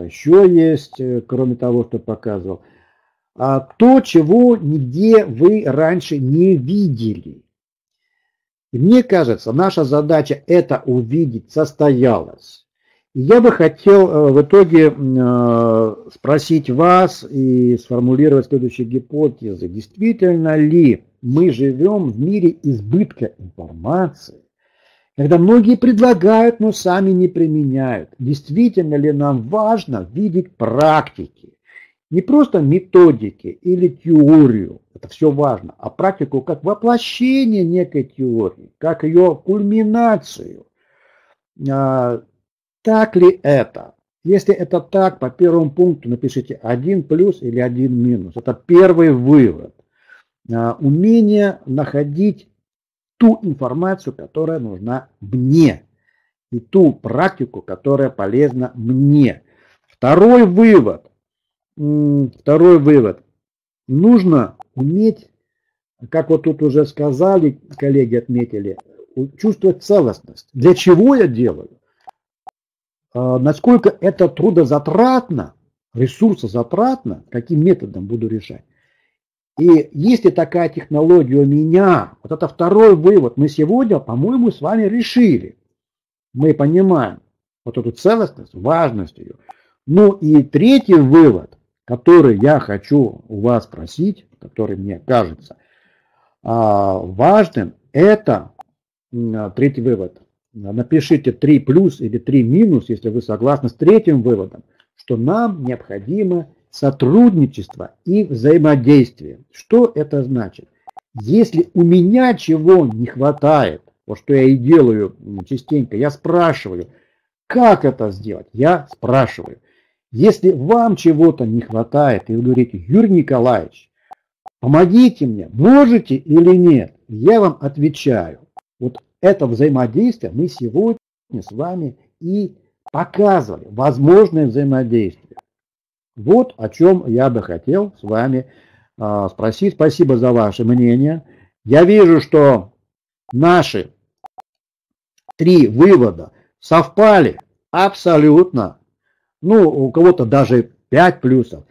еще есть, кроме того, что показывал а, то, чего нигде вы раньше не видели. И мне кажется, наша задача это увидеть состоялась. Я бы хотел э, в итоге э, спросить вас и сформулировать следующие гипотезы. Действительно ли мы живем в мире избытка информации, Когда многие предлагают, но сами не применяют. Действительно ли нам важно видеть практики? Не просто методики или теорию, это все важно, а практику как воплощение некой теории, как ее кульминацию. Так ли это? Если это так, по первому пункту напишите один плюс или один минус. Это первый вывод. А, умение находить ту информацию, которая нужна мне, и ту практику, которая полезна мне. Второй вывод. Второй вывод. Нужно уметь, как вот тут уже сказали, коллеги отметили, чувствовать целостность. Для чего я делаю? А, насколько это трудозатратно, ресурсозатратно, каким методом буду решать. И если такая технология у меня, вот это второй вывод, мы сегодня, по-моему, с вами решили. Мы понимаем вот эту целостность, важность ее. Ну и третий вывод, который я хочу у вас спросить, который мне кажется а, важным, это третий вывод. Напишите 3 плюс или 3 минус, если вы согласны с третьим выводом, что нам необходимо сотрудничество и взаимодействие. Что это значит? Если у меня чего не хватает, вот что я и делаю частенько, я спрашиваю, как это сделать? Я спрашиваю. Если вам чего-то не хватает, и вы говорите, Юрий Николаевич, помогите мне, можете или нет, я вам отвечаю. Вот это взаимодействие мы сегодня с вами и показывали, возможное взаимодействие. Вот о чем я бы хотел с вами э, спросить. Спасибо за ваше мнение. Я вижу, что наши три вывода совпали абсолютно. Ну, у кого-то даже 5 плюсов.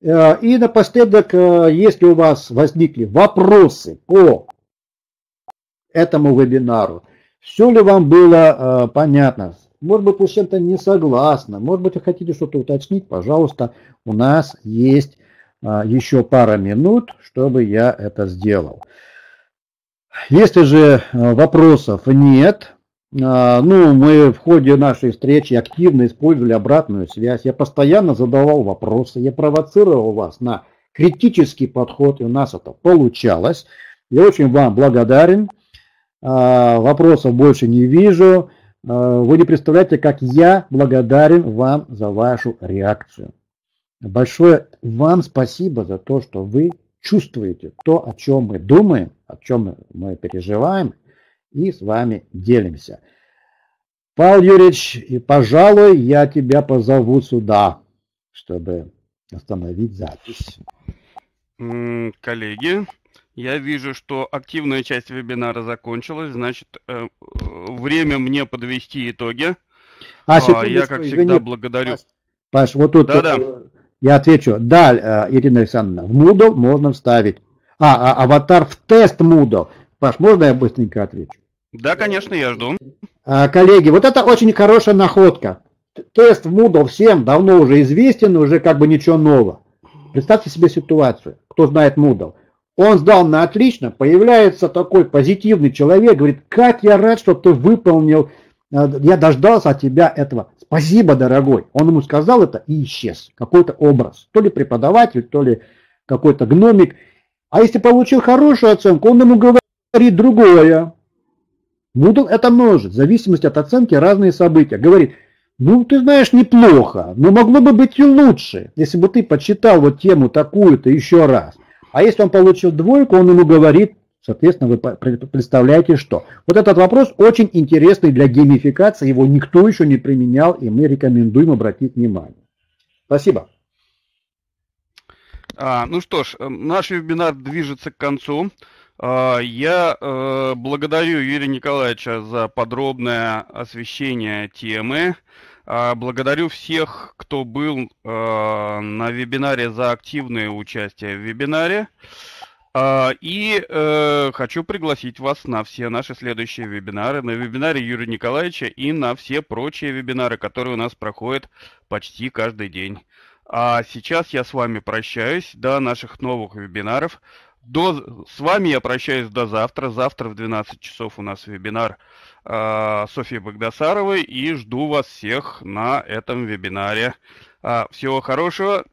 Э, и напоследок, э, если у вас возникли вопросы по этому вебинару, все ли вам было э, понятно, может быть, вы с чем-то не согласны, может быть, вы хотите что-то уточнить, пожалуйста, у нас есть а, еще пара минут, чтобы я это сделал. Если же а, вопросов нет, а, ну, мы в ходе нашей встречи активно использовали обратную связь, я постоянно задавал вопросы, я провоцировал вас на критический подход, и у нас это получалось. Я очень вам благодарен. Вопросов больше не вижу. Э, вы не представляете, как я благодарен вам за вашу реакцию. Большое вам спасибо за то, что вы чувствуете то, о чем мы думаем, о чем мы переживаем, и с вами делимся. Павел Юрьевич, пожалуй, я тебя позову сюда, чтобы остановить запись. Коллеги, я вижу, что активная часть вебинара закончилась, значит, э, время мне подвести итоги. А, а я, как всегда, извини. благодарю. Паш, вот тут да, да. Э, я отвечу. Да, э, Ирина Александровна, в Moodle можно вставить. А, а аватар в тест Moodle. Паш, можно я быстренько отвечу? Да, конечно, я жду. А, коллеги, вот это очень хорошая находка. Тест в Moodle всем давно уже известен, уже как бы ничего нового. Представьте себе ситуацию, кто знает Moodle. Он сдал на отлично, появляется такой позитивный человек, говорит, как я рад, что ты выполнил, э, я дождался от тебя этого. Спасибо, дорогой. Он ему сказал это и исчез. Какой-то образ. То ли преподаватель, то ли какой-то гномик. А если получил хорошую оценку, он ему говорит другое. Moodle это может, в зависимости от оценки разные события. Говорит, ну ты знаешь, неплохо, но могло бы быть и лучше, если бы ты почитал вот тему такую-то еще раз. А если он получил двойку, он ему говорит, соответственно, вы представляете, что. Вот этот вопрос очень интересный для геймификации, его никто еще не применял, и мы рекомендуем обратить внимание. Спасибо. А, ну что ж, э, наш вебинар движется к концу. А, я э, благодарю Юрия Николаевича за подробное освещение темы. А, благодарю всех, кто был а, на вебинаре за активное участие в вебинаре. А, и э, хочу пригласить вас на все наши следующие вебинары, на вебинаре Юрия Николаевича и на все прочие вебинары, которые у нас проходят почти каждый день. А сейчас я с вами прощаюсь до наших новых вебинаров. До, с вами я прощаюсь до завтра. Завтра в 12 часов у нас вебинар э, Софьи Богдасаровой и жду вас всех на этом вебинаре. Э, всего хорошего.